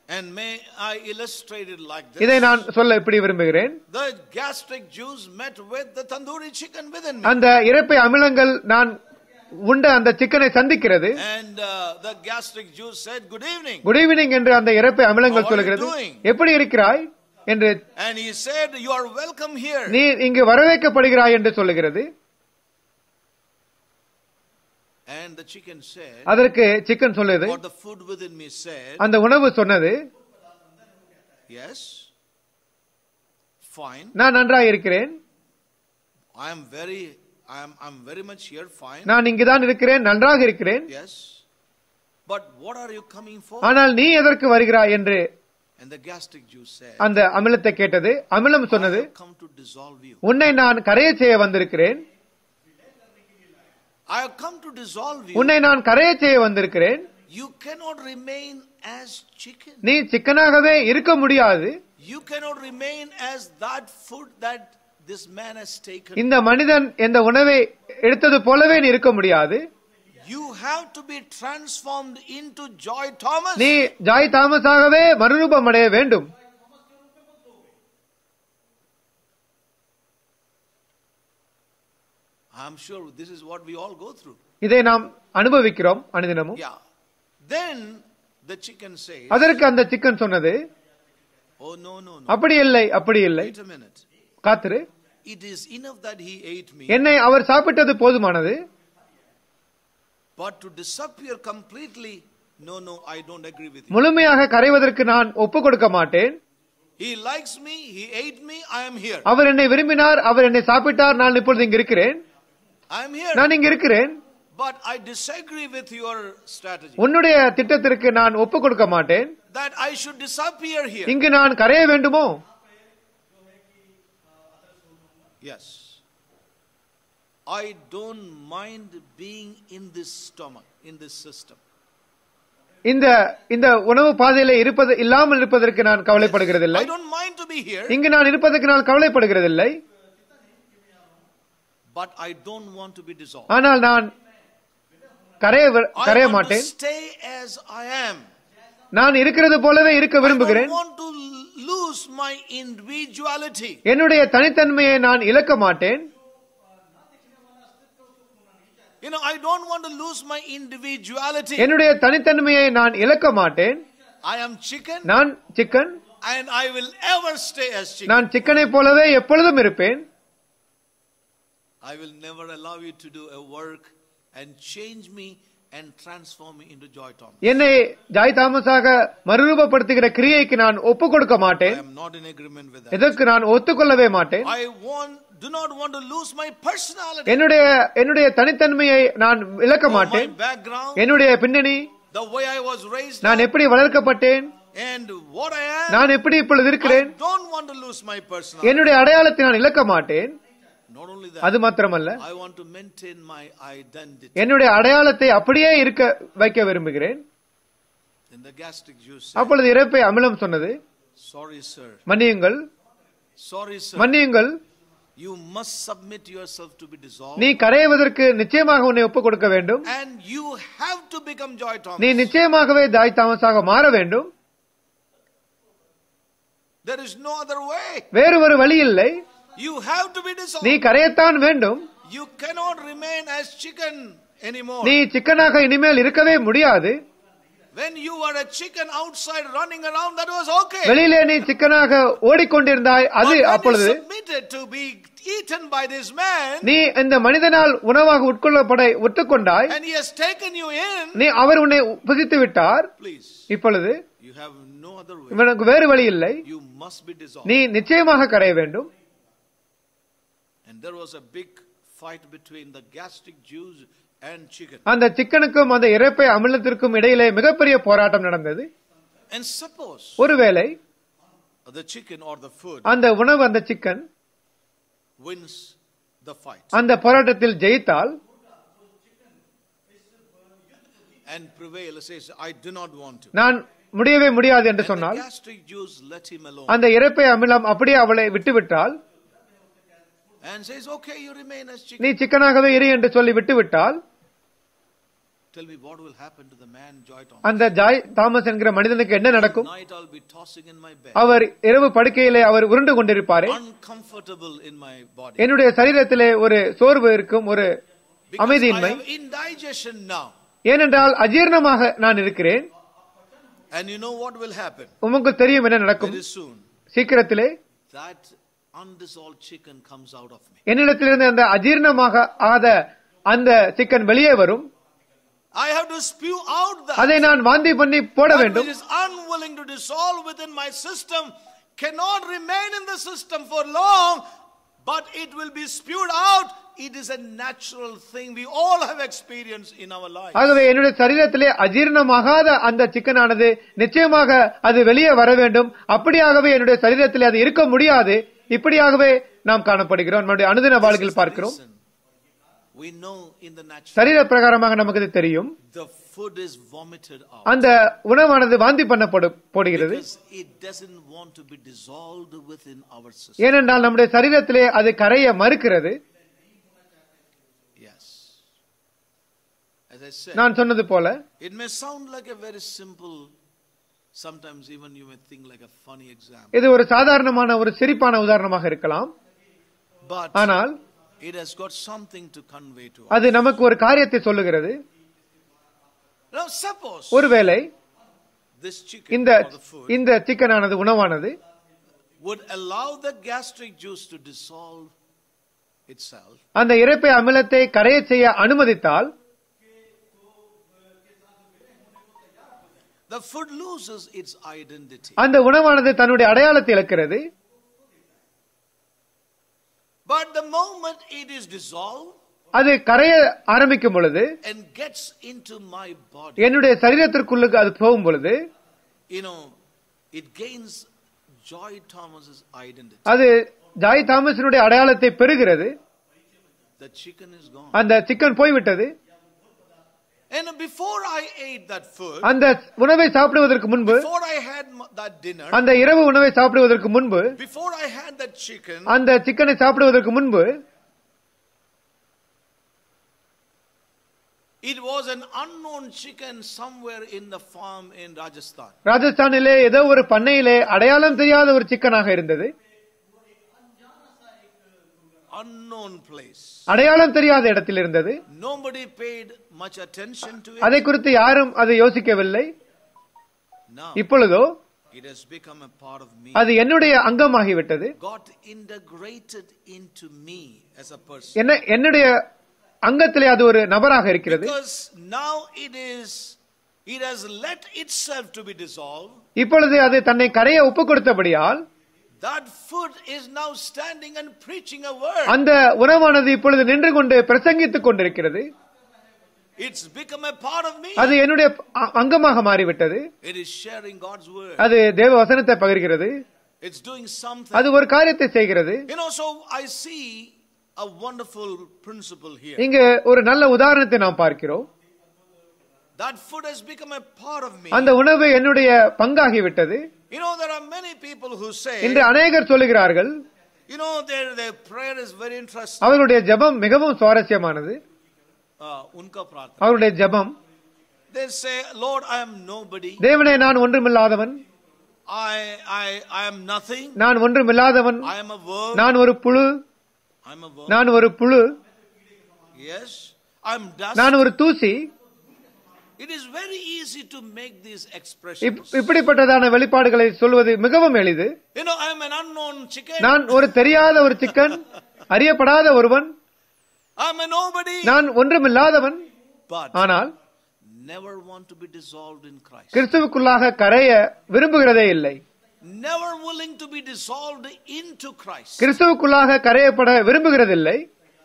And may I illustrate it like this? இதை நான் சொல்ல இப்படி விரும்புகிறேன் The gastric juice met with the tandoori chicken within me. அந்த இரைப்பை அமிலங்கள் நான் உண்ட அந்த சிக்கனை சந்திக்கிறது And uh, the gastric juice said, Good evening. Good evening என்று அந்த இரைப்பை அமிலங்கள் சொல்கிறது? எப்படி இருக்கிறாய் என்று And he said, You are welcome here. நீ இங்கு வரவேற்கப்படுகிறாய் என்று சொல்லுகிறது And the chicken said, அதற்கு சிக்கன் சொல்லுது Or the food within me said, அந்த உணவு சொன்னது. நான் நன்றாக இருக்கிறேன் I am very, I am, I'm very much here, fine. நான் இங்குதான் இருக்கிறேன் நன்றாக இருக்கிறேன் for? ஆனால் நீ எதற்கு வருகிறாய் என்று அந்த அமிலத்தை கேட்டது அமிலம் சொன்னது. உன்னை நான் கரைய செய்ய வந்திருக்கிறேன் I have come to dissolve you. உன்னை நான் கரைய செய்ய வந்திருக்கிறேன் You cannot remain as chicken. நீ சிக்கனாகவே இருக்க முடியாது You cannot remain as that food that this man has taken. இந்த மனிதன் இந்த உணவை எடுத்தது போலவே நீ இருக்க முடியாது You have to be transformed into Joy Thomas. நீ ஜாய் தாமஸாகவே மறுரூபம் அடைய வேண்டும் I'm sure this is what we all go through. இதை நாம் அனுபவிக்கிறோம் அனுதினமும் Yeah. Then the chicken says, அதற்கு அந்த சிக்கன் சொன்னது Oh, no, no, no. அப்படி இல்லை அப்படி இல்லை Wait a minute. காத்திரு It is enough that he ate me, என்னை அவர் சாப்பிட்டது போதுமானது but to disappear completely, no, no, I don't agree with you. முழுமையாக கரைவதற்கு நான் ஒப்பு கொடுக்க மாட்டேன் He likes me, he ate me, I am here. அவர் என்னை விரும்பினார் அவர் என்னை சாப்பிட்டார் நான் இப்பொழுது இங்கு இருக்கிறேன் I am here. நான் இங்கு இருக்கிறேன் But I disagree with your strategy உன்னுடைய திட்டத்திற்கு நான் ஒப்பு கொடுக்க மாட்டேன் that I should disappear here. இங்கு நான் கரைய வேண்டுமோ Yes. I don't mind being in this stomach, in this system. இந்த இந்த உணவு பாதையில இருப்பது இல்லாமல் இருப்பதற்கு நான் கவலைப்படுகிறதில்லை I don't mind to be here, இங்கு நான் இருப்பதற்கு நான் கவலைப்படுகிறதில்லை but I don't want to be dissolved. ஆனால் நான் கரைய மாட்டேன் stay as I am. நான் இருக்கிறது போலவே இருக்க விரும்புகிறேன் want to lose my individuality. என்னுடைய தனித்தன்மையை நான் இழக்க மாட்டேன் You know, I don't want to lose my individuality. என்னுடைய தனித்தன்மையை நான் இழக்க மாட்டேன் I am chicken நான் chicken and I will ever stay as chicken. நான் சிக்கனை போலவே எப்பொழுதும் இருப்பேன் I will never allow you to do a work and change me and transform me into Joy Thomas. என்னை ஜாய் தாமஸாக மறுரூபப்படுத்துகிற கிரியைக்கு நான் ஒப்பு கொடுக்க I மாட்டேன் am not in agreement with that. இதற்கு நான் ஒத்துக்கொள்ளவே மாட்டேன் I want, do not want to lose my personality, என்னுடைய என்னுடைய தனித்தன்மையை நான் இழக்க or my மாட்டேன் background, என்னுடைய பின்னணி the way I was raised, நான் எப்படி வளர்க்கப்பட்டேன் and what I am. நான் எப்படி இப்பொழுது I இருக்கிறேன் don't want to lose my personality. என்னுடைய அடையாளத்தை நான் இழக்க மாட்டேன் அது மாத்திரமல்ல. என்னுடைய அடையாளத்தை அப்படியே இருக்க வைக்க விரும்புகிறேன் அப்பொழுது இறப்பை அமிலம் சொன்னது. மன்னியுங்கள். மன்னியுங்கள் You must submit yourself to be dissolved. நீ கரையுவதற்கு நிச்சயமாக உன்னை ஒப்புக் கொடுக்க வேண்டும் And you have to become Joy Thomas. நீ நிச்சயமாகவே தாய் தாமஸாக மாற வேண்டும் There is no other way. வேறு ஒரு வழி இல்லை You have to be நீ. கரையத்தான் வேண்டும் You cannot remain as chicken anymore. நீ சிக்கனாக இனிமேல் இருக்கவே முடியாது When you were a chicken outside running around, that was okay. வெளியிலே நீ சிக்கனாக ஓடிக்கொண்டிருந்தாய் அது அப்பொழுது to be eaten by this man, நீ இந்த மனிதனால் உணவாக உட்கொள்ளப்பட ஒத்துக்கொண்டாய் and he has taken you in, நீ அவர் உன்னை புசித்து விட்டார் please, இப்பொழுது you have no other way. இவனுக்கு வேறு வழி இல்லை You must be dissolved. நீ நிச்சயமாக கரைய வேண்டும் And there was a big fight between the gastric juice and chicken. அந்த சிக்கனுக்கும் அந்த இறைப்பை அமிலத்திற்கும் இடையிலே மிகப்பெரிய போராட்டம் நடந்தது And suppose ஒருவேளை the chicken or the food அந்த உணவு அந்த சிக்கன் wins the fight அந்த போராட்டத்தில் ஜெயித்தால் and prevail, says, I do not want to. நான் முடியவே முடியாது என்று சொன்னால் அந்த இறைப்பை அமிலம் அப்படியே அவளை விட்டுவிட்டால் and says, Okay, you remain as chicken. நீ சிக்கனாகவே இரு என்று சொல்லி விட்டுவிட்டால் Tell me what will happen to the man, Joy Thomas. அந்த ஜாய் தாமஸ் என்கிற மனிதனுக்கு என்ன நடக்கும் Night I'll be tossing in my bed, அவர் இரவு படுக்கையிலே அவர் உருண்டு கொண்டிருப்பாரே uncomfortable in my body. என்னுடைய சரீரத்திலே ஒரு சோர்வு இருக்கும் ஒரு Because I அமைதியின்மை have indigestion now. ஏனென்றால் அஜீரணமாக நான் இருக்கிறேன் And you know what will happen உமக்கு தெரியும் என்ன நடக்கும் very soon? சீக்கிரத்திலே That undissolved chicken comes out of me. என்னிடத்திலிருந்து அந்த அஜீரணமாக ஆத அந்த சிக்கன் வெளியே வரும் I have to spew out that. அதை நான் வாந்தி பண்ணி போட That வேண்டும் which is unwilling to dissolve within my system cannot remain in the system for long, but it will be spewed out. It is a natural thing we all have experienced in our life. ஆகவே என்னுடைய சரீரத்திலே அஜீரணமாகாத அந்த சிக்கனானது நிச்சயமாக அது வெளியே வர வேண்டும் அப்படியாகவே என்னுடைய சரீரத்திலே அது இருக்க முடியாது இப்படியாகவே நாம் காணப்படுகிறோம் நம்முடைய அனுதின வாழ்க்கையில் பார்க்கிறோம் சரீர பிரகாரமாக நமக்கு இது தெரியும் அந்த உணவானது வாந்தி பண்ணப்படு போடுகிறது. ஏனென்றால் நம்முடைய சரீரத்திலே அது கரைய மறுக்கிறது நான் சொன்னது போல it may sound like a very simple, இது ஒரு சாதாரணமான ஒரு சிரிப்பான உதாரணமாக இருக்கலாம் ஆனால் it has got something to convey to us. அது நமக்கு ஒரு காரியத்தை சொல்லுகிறது Now suppose ஒருவேளை this chicken இந்த இந்த சிக்கனானது உணவானது would allow the gastric juice to dissolve itself, அந்த இறைப்பை அமிலத்தை கரையச் செய்ய அனுமதித்தால் the food loses its identity. அந்த உணவானது தன்னுடைய அடையாளத்தை இழக்கிறது But the moment it is dissolved அது கரைய ஆரம்பிக்கும் பொழுது and gets into my body, என்னுடைய சரீரத்திற்குள்ளுக்கு அது போகும் பொழுது you know, it gains Joy Thomas's identity. அது ஜாய் தாமஸினுடைய அடையாளத்தை பெறுகிறது The chicken is gone. அந்த சிக்கன் போய்விட்டது And before I ate that food, அந்த உணவை சாப்பிடுவதற்கு முன்பு அந்த இரவு உணவை சாப்பிடுவதற்கு முன்பு before I had that chicken, அந்த சிக்கனை சாப்பிடுவதற்கு முன்பு It was an unknown chicken somewhere in the farm in Rajasthan. ராஜஸ்தானிலே ஏதோ ஒரு பண்ணையிலே அடையாளம் தெரியாத ஒரு சிக்கனாக இருந்தது. அடையாளம் தெரியாத இடத்தில் இருந்தது Nobody paid much attention to it. அதை குறித்து யாரும் அதை யோசிக்கவில்லை இப்பொழுதோ. அது என்னுடைய அங்கமாகிவிட்டது Got integrated into me as a person. என்ன என்னுடைய அங்கத்திலே அது ஒரு நபராக இருக்கிறது. இப்பொழுது அது தன்னை கரைய ஒப்பு கொடுத்தபடியால் That food is now standing and preaching a word. அந்த உணவானது இப்பொழுது நின்று கொண்டு பிரசங்கித்துக் கொண்டிருக்கிறது It's become a part of me. அது என்னுடைய அங்கமாக மாறிவிட்டது It is sharing God's word. அது தேவ வசனத்தை பகிர்கிறது It's doing something. அது ஒரு காரியத்தை செய்கிறது You know, so I see a wonderful principle here. இங்கு ஒரு நல்ல உதாரணத்தை நாம் பார்க்கிறோம் That food has become a part of me. அந்த உணவு என்னுடைய பங்காகிவிட்டது You know, there are many people who say, இன்று அநேகர் சொல்லுகிறார்கள் you know, their, their prayer is very interesting. அவர்களுடைய ஜெபம் மிகவும் சுவாரஸ்யமானது Uh. அவருடைய ஜெபம் They say, Lord, I am nobody. தேவனே நான் ஒன்றுமில்லாதவன் I, I, I am nothing. நான் ஒன்றுமில்லாதவன் I am a worm. நான் ஒரு புழு I am a worm. நான் ஒரு புழு Yes. I am dust. நான் ஒரு தூசி இப்படிப்பட்டதான வெளிப்பாடுகளை சொல்வது மிகவும் எளிது You know, I am an unknown chicken. நான் ஒரு தெரியாத ஒரு சிக்கன் அறியப்படாத ஒருவன். நான் ஒன்றுமில்லாதவன் ஆனால் never want to be dissolved in Christ. கிறிஸ்துவுக்குள்ளாக கரைய விரும்புகிறதே இல்லை Never willing to be dissolved into Christ. கிறிஸ்துவுக்குள்ளாக கரையப்பட விரும்புகிறதில்லை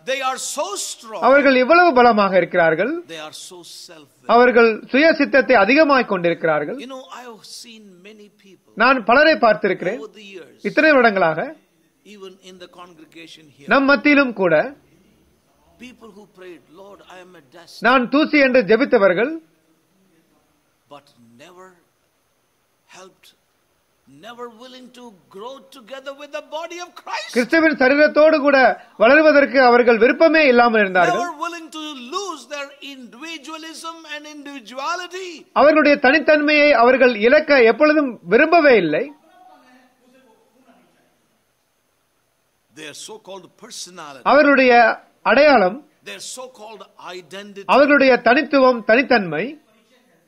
They are so strong. அவர்கள் இவ்வளவு பலமாக இருக்கிறார்கள் They are so self அவர்கள் சுய சித்தத்தை அதிகமாய் கொண்டிருக்கிறார்கள் You know, I have seen many people நான் பலரை பார்த்திருக்கிறேன் இத்தனை வருடங்களாக even in the congregation here, நம் மத்தியிலும் கூட people who prayed, Lord, I am a dust, நான் தூசி என்று ஜெபித்தவர்கள் but never helped, கிறிஸ்துவின் சரீரத்தோடு கூட வளருவதற்கு அவர்கள் விருப்பமே இல்லாமல் இருந்தார்கள் Never willing to lose their individualism and individuality. அவர்களுடைய தனித்தன்மையை அவர்கள் இழக்க எப்பொழுதும் விரும்பவே இல்லை Their so-called personality, அவர்களுடைய அடையாளம் their so-called identity. அவர்களுடைய தனித்துவம் தனித்தன்மை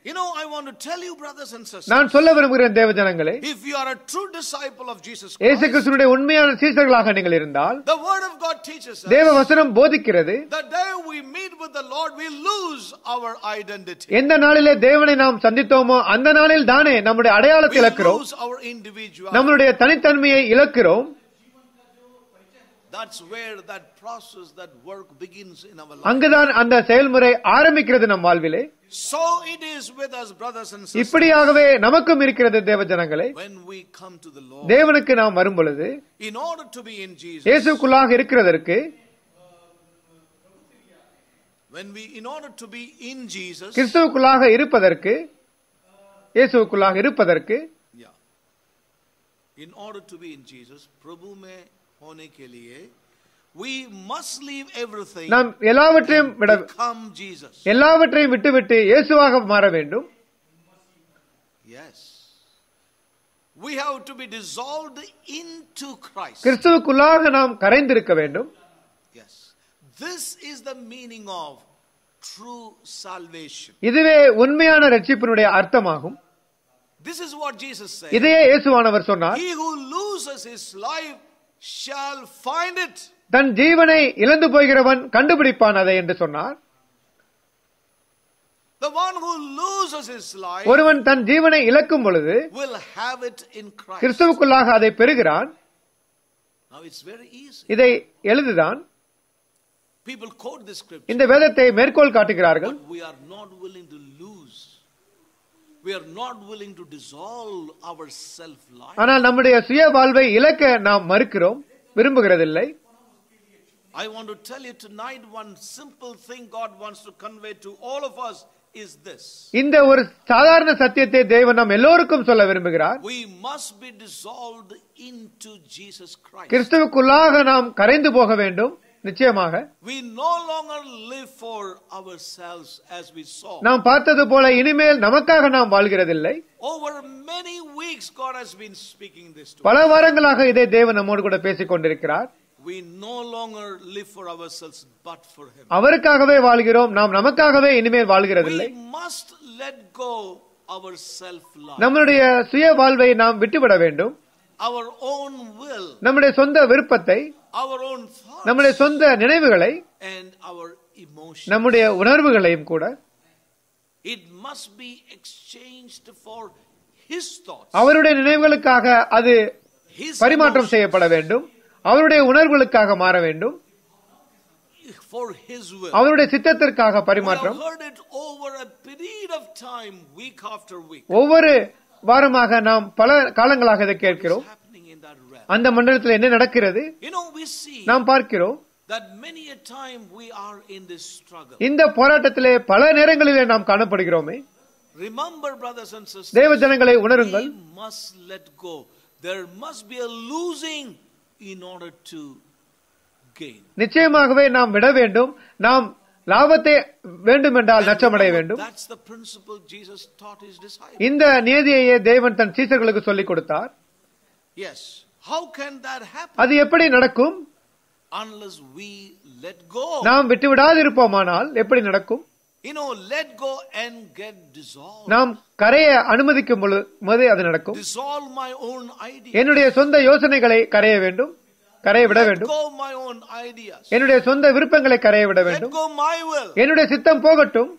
You know, I want to tell you, brothers and sisters, நான் சொல்ல விரும்புகிறேன் தேவ ஜனங்களே if you are a true disciple of Jesus இயேசு Christ, கிறிஸ்துனுடைய உண்மையான சீசர்களாக நீங்கள் இருந்தால் the Word of God teaches us தேவ வசனம் போதிக்கிறது the day we meet with the Lord, we lose our identity. எந்த நாளிலே தேவனை நாம் சந்தித்தோமோ அந்த நாளில் தானே நம்முடைய அடையாளத்தை We இழக்கிறோம் lose our individuality. நம்மளுடைய தனித்தன்மையை இழக்கிறோம் That's where that process, that work begins in our life. அங்குதான் அந்த செயல்முறை ஆரம்பிக்கிறது நம் வாழ்விலே So it is with us, brothers and sisters, இப்படியாகவே நமக்கும் இருக்கிறது தேவ ஜனங்களே when we come to the Lord. தேவனுக்கு நாம் வரும் பொழுது In order to be in Jesus, இயேசுக்குள்ளாக இருக்கிறதற்கு when we, in order to be in Jesus, கிறிஸ்துவுக்குள்ளாக இருப்பதற்கு இயேசுவுக்குள்ளாக இருப்பதற்கு in order to be in Jesus, Prabhu mein நாம் எல்லாவற்றையும். எல்லாவற்றையும் விட்டுவிட்டு இயேசுவாக மாற வேண்டும். கிறிஸ்துவுக்குள்ளாக நாம் கரைந்திருக்க வேண்டும். இதுவே உண்மையான ரட்சிப்பினுடைய அர்த்தமாகும் This is what Jesus said. இதையே இயேசுவானவர் சொன்னார் He who loses his life shall find it. தன் ஜீவனை இழந்து போகிறவன் கண்டுபிடிப்பான் அதை என்று சொன்னார் The one who loses his life ஒருவன் தன் ஜீவனை இழக்கும் பொழுது will have it in Christ. கிறிஸ்துவுக்குள்ளாக அதை பெறுகிறான் Now it's very easy. இதை எழுதுதான் People quote this scripture, இந்த வேதத்தை மேற்கோள் காட்டுகிறார்கள் but we are not willing to lose. We are not willing to dissolve our self life. ஆனால் நம்முடைய சுய வாழ்வை இழக்க நாம் மறுக்கிறோம் விரும்புகிறதில்லை I want to tell you tonight one simple thing God wants to convey to all of us is this. இந்த ஒரு சாதாரண சத்தியத்தை தேவன் நாம் எல்லோருக்கும் சொல்ல விரும்புகிறார் We must be dissolved into Jesus Christ. கிறிஸ்துவுக்குள்ளாக நாம் கரைந்து போக வேண்டும் நிச்சயமாக We no longer live for ourselves as we saw. நாம் பார்த்தது போல இனிமேல் நமக்காக நாம் வாழ்கிறதில்லை Over many weeks, God has been speaking this to us. பல வாரங்களாக இதை தேவன் நம்மோடு கூட பேசிக் கொண்டிருக்கிறார் We no longer live for ourselves but for Him. அவருக்காகவே வாழ்கிறோம் நாம் நமக்காகவே இனிமேல் வாழ்கிறதில்லை We must let go our self love, நம்முடைய சுய வாழ்வை நாம் விட்டுவிட வேண்டும் நம்முடைய சொந்த விருப்பத்தை our own thoughts, நம்முடைய சொந்த நினைவுகளை and our emotions. நம்முடைய உணர்வுகளையும் கூட அவருடைய நினைவுகளுக்காக அது பரிமாற்றம் செய்யப்பட வேண்டும் அவருடைய உணர்வுகளுக்காக மாற வேண்டும். அவருடைய சித்தத்திற்காக பரிமாற்றம். ஒவ்வொரு வாரமாக நாம் பல காலங்களாக இதை கேட்கிறோம்? அந்த மண்டலத்தில் என்ன நடக்கிறது நாம் பார்க்கிறோம். இந்த போராட்டத்திலே பல நேரங்களிலே நாம் காணப்படுகிறோமே தேவ ஜனங்களை உணருங்கள். நிச்சயமாகவே நாம் விட வேண்டும் நாம் லாபத்தை நச்சமடைய வேண்டும் taught his disciples. இந்த நீதியையே தேவன் தன் சீசர்களுக்கு சொல்லிக் கொடுத்தார் அது எப்படி நடக்கும்? நாம் விட்டுவிடாதிருப்போமானால் எப்படி நடக்கும். நாம் கரைய அனுமதிக்கும் பொழுது அது நடக்கும். என்னுடைய சொந்த யோசனைகளை கரைய வேண்டும் கரைய விட வேண்டும். என்னுடைய சொந்த விருப்பங்களை கரைய விட வேண்டும். என்னுடைய சித்தம் போகட்டும்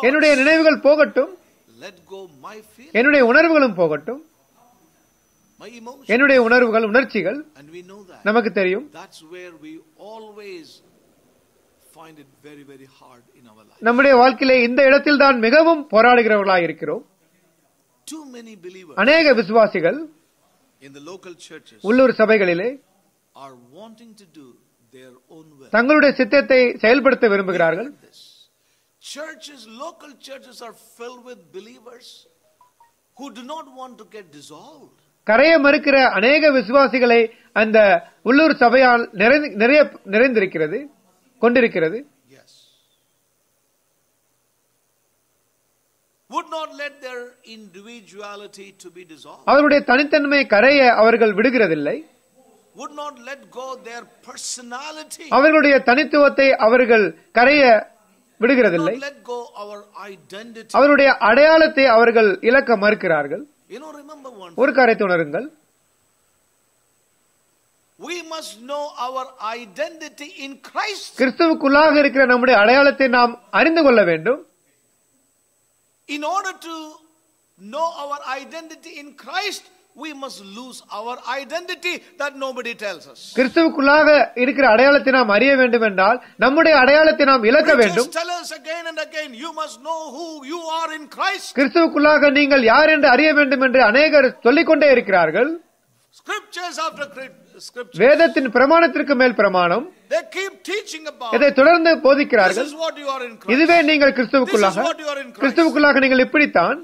என்னுடைய. நினைவுகள் போகட்டும் என்னுடைய உணர்வுகளும் போகட்டும். என்னுடைய உணர்வுகள் உணர்ச்சிகள். நமக்கு தெரியும். நம்முடைய வாழ்க்கையிலே இந்த இடத்தில் தான் மிகவும் போராடுகிறவர்களாக இருக்கிறோம் அநேக விசுவாசிகள் உள்ளூர் சபைகளிலே are wanting to do their own will. தங்களுடைய சித்தத்தை செயல்படுத்த விரும்புகிறார்கள். Churches, local churches are filled with believers who do not want to get dissolved. கரைய மறுக்கிற அநேக விசுவாசிகளை அந்த உள்ளூர் சபையால் நிறைய நிறைந்திருக்கிறது கொண்டிருக்கிறது Yes. Would not let their individuality to be dissolved. அவருடைய தனித்தன்மை கரைய அவர்கள் விடுகிறதில்லை அவர்களுடைய தனித்துவத்தை அவர்கள் கரைய Would விடுகிறதில்லை not let go our identity. அவருடைய அடையாளத்தை அவர்கள் இழக்க மறுக்கிறார்கள். ஒரு காரியத்தை உணருங்கள் We must know our identity in Christ. கிறிஸ்துவுக்குள்ளாக இருக்கிற நம்முடைய அடையாளத்தை நாம் அறிந்து கொள்ள வேண்டும் In order to know our identity in Christ, we must lose our identity that nobody tells us. கிறிஸ்துவுக்குள்ளாக இருக்கிற அடையாளத்தை நாம் அறிய வேண்டும் என்றால் நம்முடைய அடையாளத்தை நாம் இழக்க வேண்டும் tell us again and again, you must know who you are in Christ. கிறிஸ்துவுக்குள்ளாக நீங்கள் யார் என்று அறிய வேண்டும் என்று அநேகர் சொல்லிக்கொண்டே இருக்கிறார்கள் Scriptures after. வேதத்தின் பிரமாணத்திற்கு மேல் பிரமாணம் இதை தொடர்ந்து போதிக்கிறார்கள். இதுவே நீங்கள் கிறிஸ்துவுக்குள்ளாக. கிறிஸ்துவுக்குள்ளாக நீங்கள் இப்படித்தான்.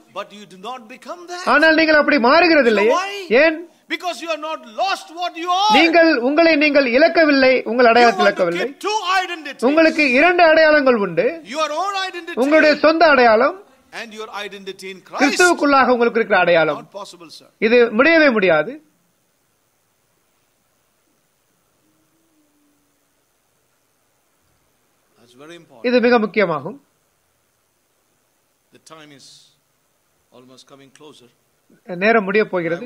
ஆனால் நீங்கள் அப்படி மாறுகிறதில்லையே Why? ஏன் Because you are not lost what you are. நீங்கள் உங்களை நீங்கள் இழக்கவில்லை உங்கள் அடையாளத்தை இழக்கவில்லை. உங்களுக்கு இரண்டு அடையாளங்கள் உண்டு உங்களுடைய சொந்த அடையாளம். கிறிஸ்துவுக்குள்ளாக உங்களுக்கு இருக்கிற அடையாளம். இது முடியவே முடியாது That's very important. இது மிக முக்கியமாகும் The time is almost coming closer. நேரம் முடிய I போகிறது.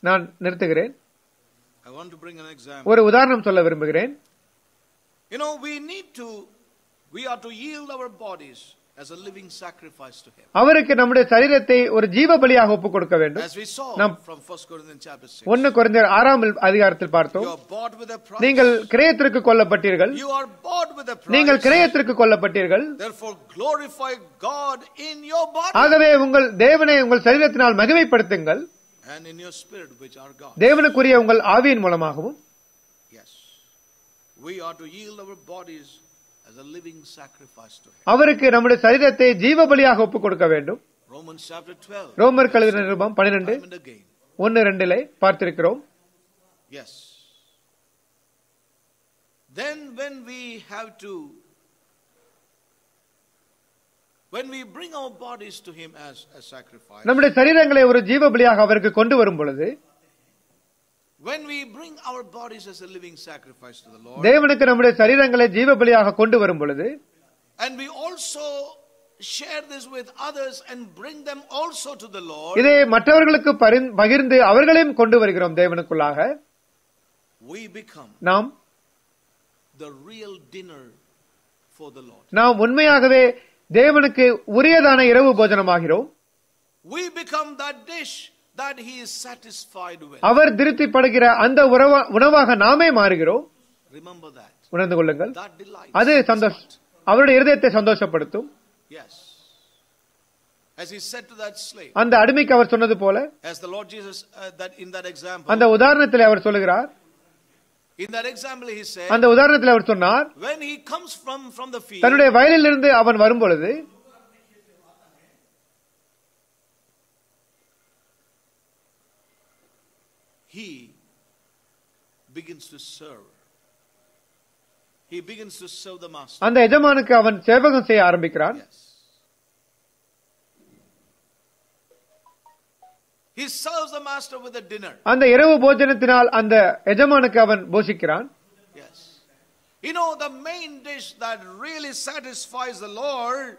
நான் நிறுத்துகிறேன். ஒரு உதாரணம் சொல்ல விரும்புகிறேன் You know, we need to, we are to yield our bodies as a living sacrifice to Him. அவருக்கு நம்முடைய சரீரத்தை ஒரு ஜீவ பலியாக ஒப்புக் கொடுக்க வேண்டும் As we saw Nam- from 1 Corinthians chapter 6. ஒன்னு குறைந்த ஆறாம் அதிகாரத்தில் பார்த்தோம். நீங்கள் கிரயத்திற்கு கொல்லப்பட்டீர்கள் நீங்கள். கிரயத்திற்கு கொல்லப்பட்டீர்கள் ஆகவே உங்கள் தேவனை உங்கள் சரீரத்தினால் மகிமைப்படுத்துங்கள். தேவனுக்குரிய உங்கள் ஆவியின் மூலமாகவும் Yes. We are to yield our bodies as a living sacrifice to Him. அவருக்கு நம்முடைய சரீரத்தை ஜீவ பலியாக ஒப்புக் கொடுக்க வேண்டும் Romans chapter 12. ரோமர் கழுதின நிருபம் again. ஒன்னு ரெண்டிலே பார்த்திருக்கிறோம். Then, when we have to, நம்முடைய சரீரங்களை ஒரு ஜீவ பலியாக அவருக்கு கொண்டு வரும் பொழுது தேவனுக்கு நம்முடைய சரீரங்களை ஜீவ பலியாக கொண்டு வரும் பொழுது and we also share this with others and bring them also to the Lord, இதை மற்றவர்களுக்கு பகிர்ந்து அவர்களையும் கொண்டு வருகிறோம் தேவனுக்குள்ளாக we become நாம் the real dinner for the Lord. நாம் உண்மையாகவே தேவனுக்கு உரியதான இரவு போஜனமாகிறோம் We become that dish that He is satisfied with. அவர் திருப்திப்படுகிற அந்த உணவாக நாமே மாறுகிறோம் Remember that. உணர்ந்து கொள்ளுங்கள். அது அவருடைய இருதயத்தை சந்தோஷப்படுத்தும் Yes. As he said to that slave, அந்த அடிமைக்கு அவர் சொன்னது போல as the Lord Jesus, uh, that in that example, அந்த உதாரணத்தில் அவர் சொல்லுகிறார் in that example, he said, அந்த உதாரணத்தில் அவர் சொன்னார் when he comes from from the field, தன்னுடைய வயலில் இருந்து அவன் வரும் பொழுது he begins to serve. He begins to serve the master. அந்த எஜமானுக்கு அவன் சேவகம் செய்ய ஆரம்பிக்கிறான் Yes. He serves the master with a dinner. அந்த இரவு போஜனத்தினால் அந்த எஜமானுக்கு அவன் போஷிக்கிறான் Yes. You know, the main dish that really satisfies the Lord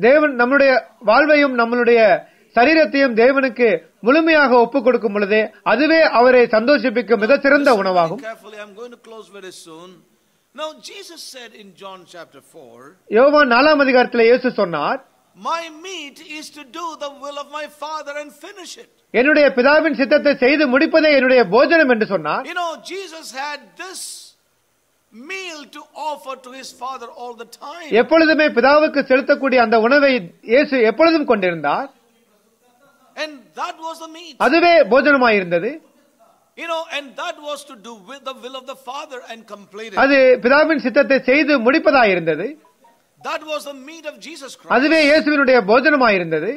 தேவன் நம்முடைய வாழ்வையும் நம்மளுடைய சரீரத்தையும் தேவனுக்கு முழுமையாக ஒப்புக் கொடுக்கும் பொழுதே அதுவே அவரை சந்தோஷிப்பிக்கும் மிக சிறந்த உணவாகும். Now, Jesus said in John chapter 4, யோவான் நாலாம் அதிகாரத்தில் இயேசு சொன்னார் My meat is to do the will of my Father and finish it. என்னுடைய பிதாவின் சித்தத்தை செய்து முடிப்பதே என்னுடைய போஜனம் என்று சொன்னார் You know, Jesus had this எப்பொழுதுமே பிதாவுக்கு செலுத்தக்கூடிய அந்த உணவை இயேசு எப்பொழுதும் கொண்டிருந்தார் And that was the meat. அதுவே போஜனமாயிருந்தது You know, and that was to do with the will of the Father and complete it. அது பிதாவின் சித்தத்தை செய்து முடிப்பதாயிருந்தது That was the meat of Jesus Christ. அதுவே இயேசுவினுடைய போஜனமாயிருந்தது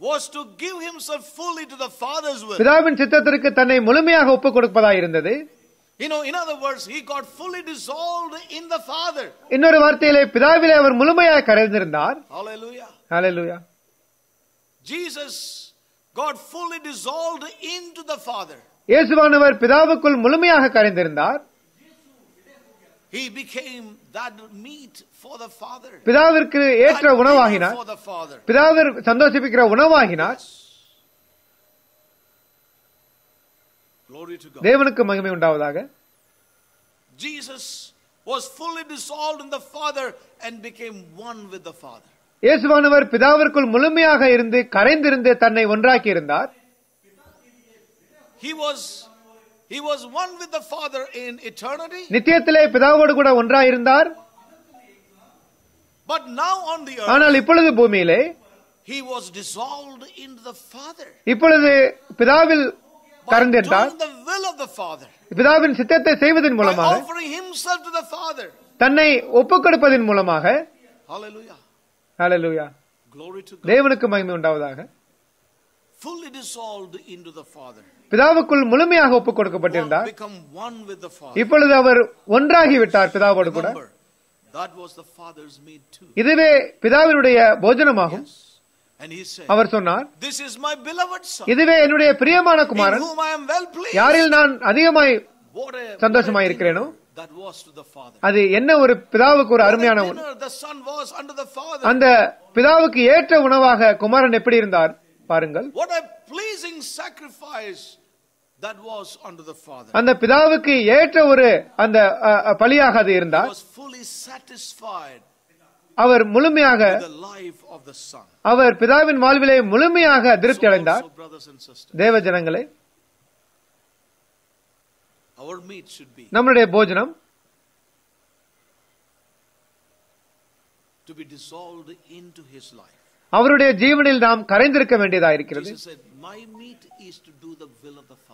Was to give himself fully to the Father's will. பிதாவின் சித்தத்திற்கு தன்னை முழுமையாக ஒப்புக் கொடுப்பதாயிருந்தது You know, in other words, he got fully dissolved in the Father. இன்னொரு வார்த்தையிலே பிதாவிலே அவர் முழுமையாக கரைந்திருந்தார். ஹalleluya Jesus got fully dissolved into the Father. இயேசுவானவர் பிதாவுக்குள் முழுமையாக கரைந்திருந்தார் He became that meat for the Father. பிதாவிற்கு ஏற்ற உணவாகினார். பிதாவிற்கு சந்தோஷிப்பிக்கிற உணவாகினார் Glory to God. தேவனுக்கு மகிமை உண்டாவதாக Jesus was fully dissolved in the Father and became one with the Father. இயேசுவானவர் பிதாவிற்குள் முழுமையாக இருந்து கரைந்திருந்து தன்னை ஒன்றாக்கி இருந்தார் He was he was one with the Father in eternity, நித்தியத்திலே பிதாவோடு கூட ஒன்றாயிருந்தார் but now on the earth ஆனால் இப்பொழுது பூமியிலே he was dissolved into the Father. இப்பொழுது பிதாவில் பிதாவின் சித்தத்தை செய்வதன் மூலமாக. தன்னை ஒப்புக் கொடுப்பதன் மூலமாக. தேவனுக்கு மகிமை உண்டாவதாக. பிதாவுக்குள் முழுமையாக ஒப்புக் கொடுக்கப்பட்டிருந்தார். இப்பொழுது அவர் ஒன்றாகி விட்டார் பிதாவோடு கூட. இதுவே பிதாவினுடைய போஜனமாகும் அவர் சொன்னார் This is my beloved Son, இதுவே என்னுடைய பிரியமான குமாரன். யாரில் நான் அதிகமாய் சந்தோஷமாய் இருக்கிறேனோ? அது என்ன ஒரு பிதாவுக்கு ஒரு அருமையான. அந்த பிதாவுக்கு ஏற்ற உணவாக குமாரன் எப்படி இருந்தார் பாருங்கள். அந்த பிதாவுக்கு ஏற்ற ஒரு அந்த பலியாக அது இருந்தார் அவர் முழுமையாக. அவர் பிதாவின் வாழ்விலே முழுமையாக திருப்தி அடைந்தார் தேவ ஜனங்களே நம்மளுடைய போஜனம். அவருடைய ஜீவனில் நாம் கரைந்திருக்க வேண்டியதா இருக்கிறது.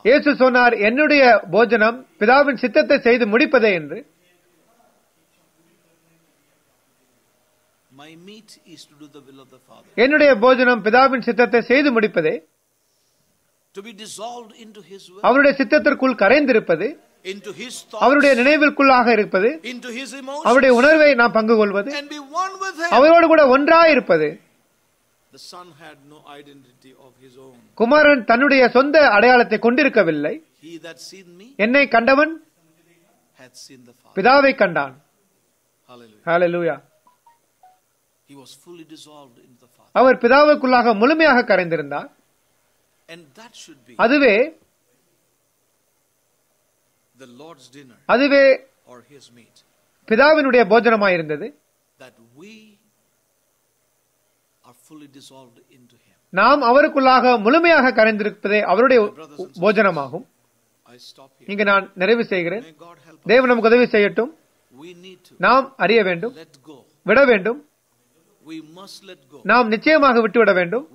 இயேசு சொன்னார் என்னுடைய போஜனம் பிதாவின் சித்தத்தை செய்து முடிப்பதே என்று My meat is to do the will of the Father. என்னுடைய போஜனம் பிதாவின் சித்தத்தை செய்து முடிப்பதே to be dissolved into His will, அவருடைய சித்தத்திற்குள் கரைந்திருப்பது into His thoughts, அவருடைய நினைவிற்குள்ளாக இருப்பது into His அவருடைய உணர்வை நாம் பங்கு கொள்வது. அவரோடு கூட ஒன்றாய் இருப்பது The Son had no identity of His own. குமாரன் தன்னுடைய சொந்த அடையாளத்தை கொண்டிருக்கவில்லை He that seen me என்னை கண்டவன் hath seen the Father. பிதாவை கண்டான் Hallelujah. Hallelujah He was fully dissolved into the Father. அவர் பிதாவுக்குள்ளாக முழுமையாக கரைந்திருந்தார் அதுவே the Lord's dinner அதுவே. பிதாவினுடைய Him. நாம் அவருக்குள்ளாக முழுமையாக கரைந்திருப்பதே அவருடைய போஜனமாகும். இங்கு நான் நிறைவு செய்கிறேன். தேவன் நமக்கு உதவி செய்யட்டும் நாம் அறிய வேண்டும். விட வேண்டும் We must let go. நாம் நிச்சயமாக விட்டுவிட வேண்டும்.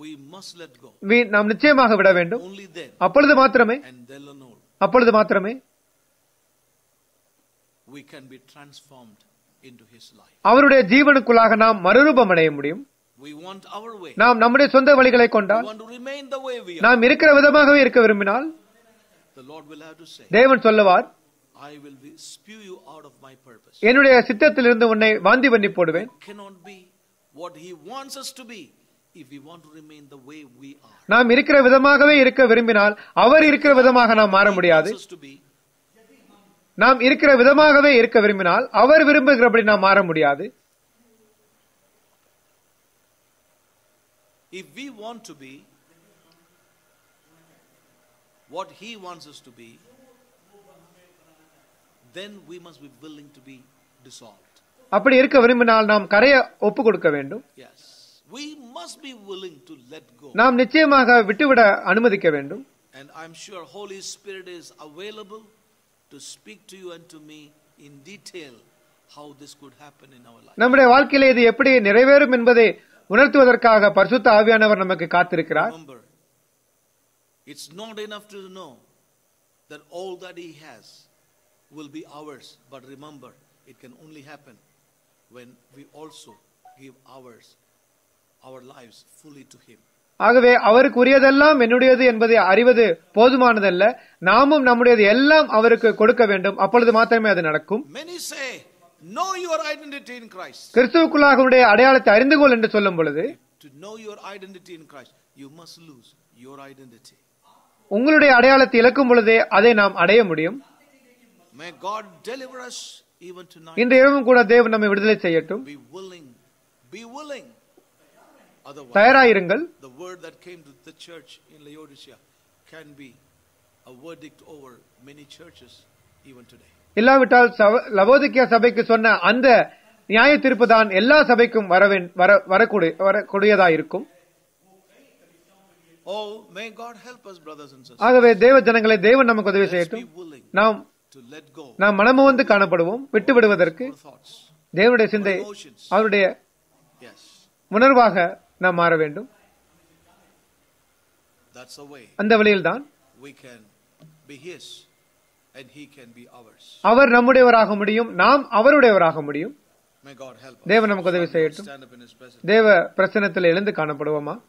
நாம் நிச்சயமாக விட வேண்டும். அப்பொழுது மாத்திரமே. அப்பொழுது மாத்திரமே. அவருடைய ஜீவனுக்குள்ளாக நாம் மறுரூபம் அடைய முடியும். நாம் நம்முடைய சொந்த வழிகளை கொண்டால். நாம் இருக்கிற விதமாகவே இருக்க விரும்பினால் தேவன் சொல்லுவார். என்னுடைய சித்தத்திலிருந்து உன்னை வாந்தி பண்ணி போடுவேன். What He wants us to be if we want to remain the way we are. நாம் இருக்கிற விதமாகவே இருக்க விரும்பினால் அவர் இருக்கிற விதமாக நாம் மாற முடியாது. நாம் இருக்கிற விதமாகவே இருக்க விரும்பினால் அவர் விரும்புகிறபடி நாம் மாற முடியாது If we want to be what He wants us to be, then we must be willing to be dissolved. அப்படி இருக்க விரும்பினால் நாம் கரைய ஒப்பு கொடுக்க வேண்டும். நாம் நிச்சயமாக விட்டுவிட அனுமதிக்க வேண்டும் And I'm sure Holy Spirit is available to speak to you and to me in detail how this could happen in our life. நம்முடைய வாழ்க்கையில இது எப்படி நிறைவேறும் என்பதை உணர்த்துவதற்காக பரிசுத்த ஆவியானவர் நமக்கு காத்திருக்கிறார் Remember, it's not enough to know that all that He has will be ours. But remember, it can only happen ஆகவே அவருக்கு உரியதெல்லாம் என்னுடையது என்பதை அறிவது போதுமானதல்ல. நாமும் நம்முடையது எல்லாம் அவருக்கு கொடுக்க வேண்டும். அப்பொழுது மாத்திரமே அது நடக்கும். Many say, know your identity in Christ. கிறிஸ்துவுக்குள்ளாக உன்னுடைய அடையாளத்தை அறிந்து கொள் என்று சொல்லும் பொழுது To know your identity in Christ, you must lose your identity. உங்களுடைய அடையாளத்தை இழக்கும் பொழுதே அதை நாம் அடைய முடியும். May God deliver us இன்று இரவும் கூட தேவன் நம்மை விடுதலை செய்யட்டும் தயாராயிருங்கள். இல்லாவிட்டால் லவோதிக்கேயா சபைக்கு சொன்ன அந்த நியாய தீர்ப்பு தான் எல்லா சபைக்கும் வரவேன் வர வரக்கூடிய வரக்கூடியதாயிருக்கும் Oh, may God help us, brothers and sisters. ஆகவே தேவ ஜனங்களை தேவன் நமக்கு உதவி செய்யட்டும் நாம் நாம் மனமுவந்து காணப்படுவோம் விட்டு விடுவதற்கு தேவனுடைய சிந்தை. அவருடைய உணர்வாக நாம் மாற வேண்டும் அந்த வழியில்தான் be ours. அவர் நம்முடையவராக முடியும் நாம் அவருடையவராக முடியும். தேவன் நமக்கு உதவி செய்யட்டும். தேவ பிரசனத்தில் எழுந்து காணப்படுவோமா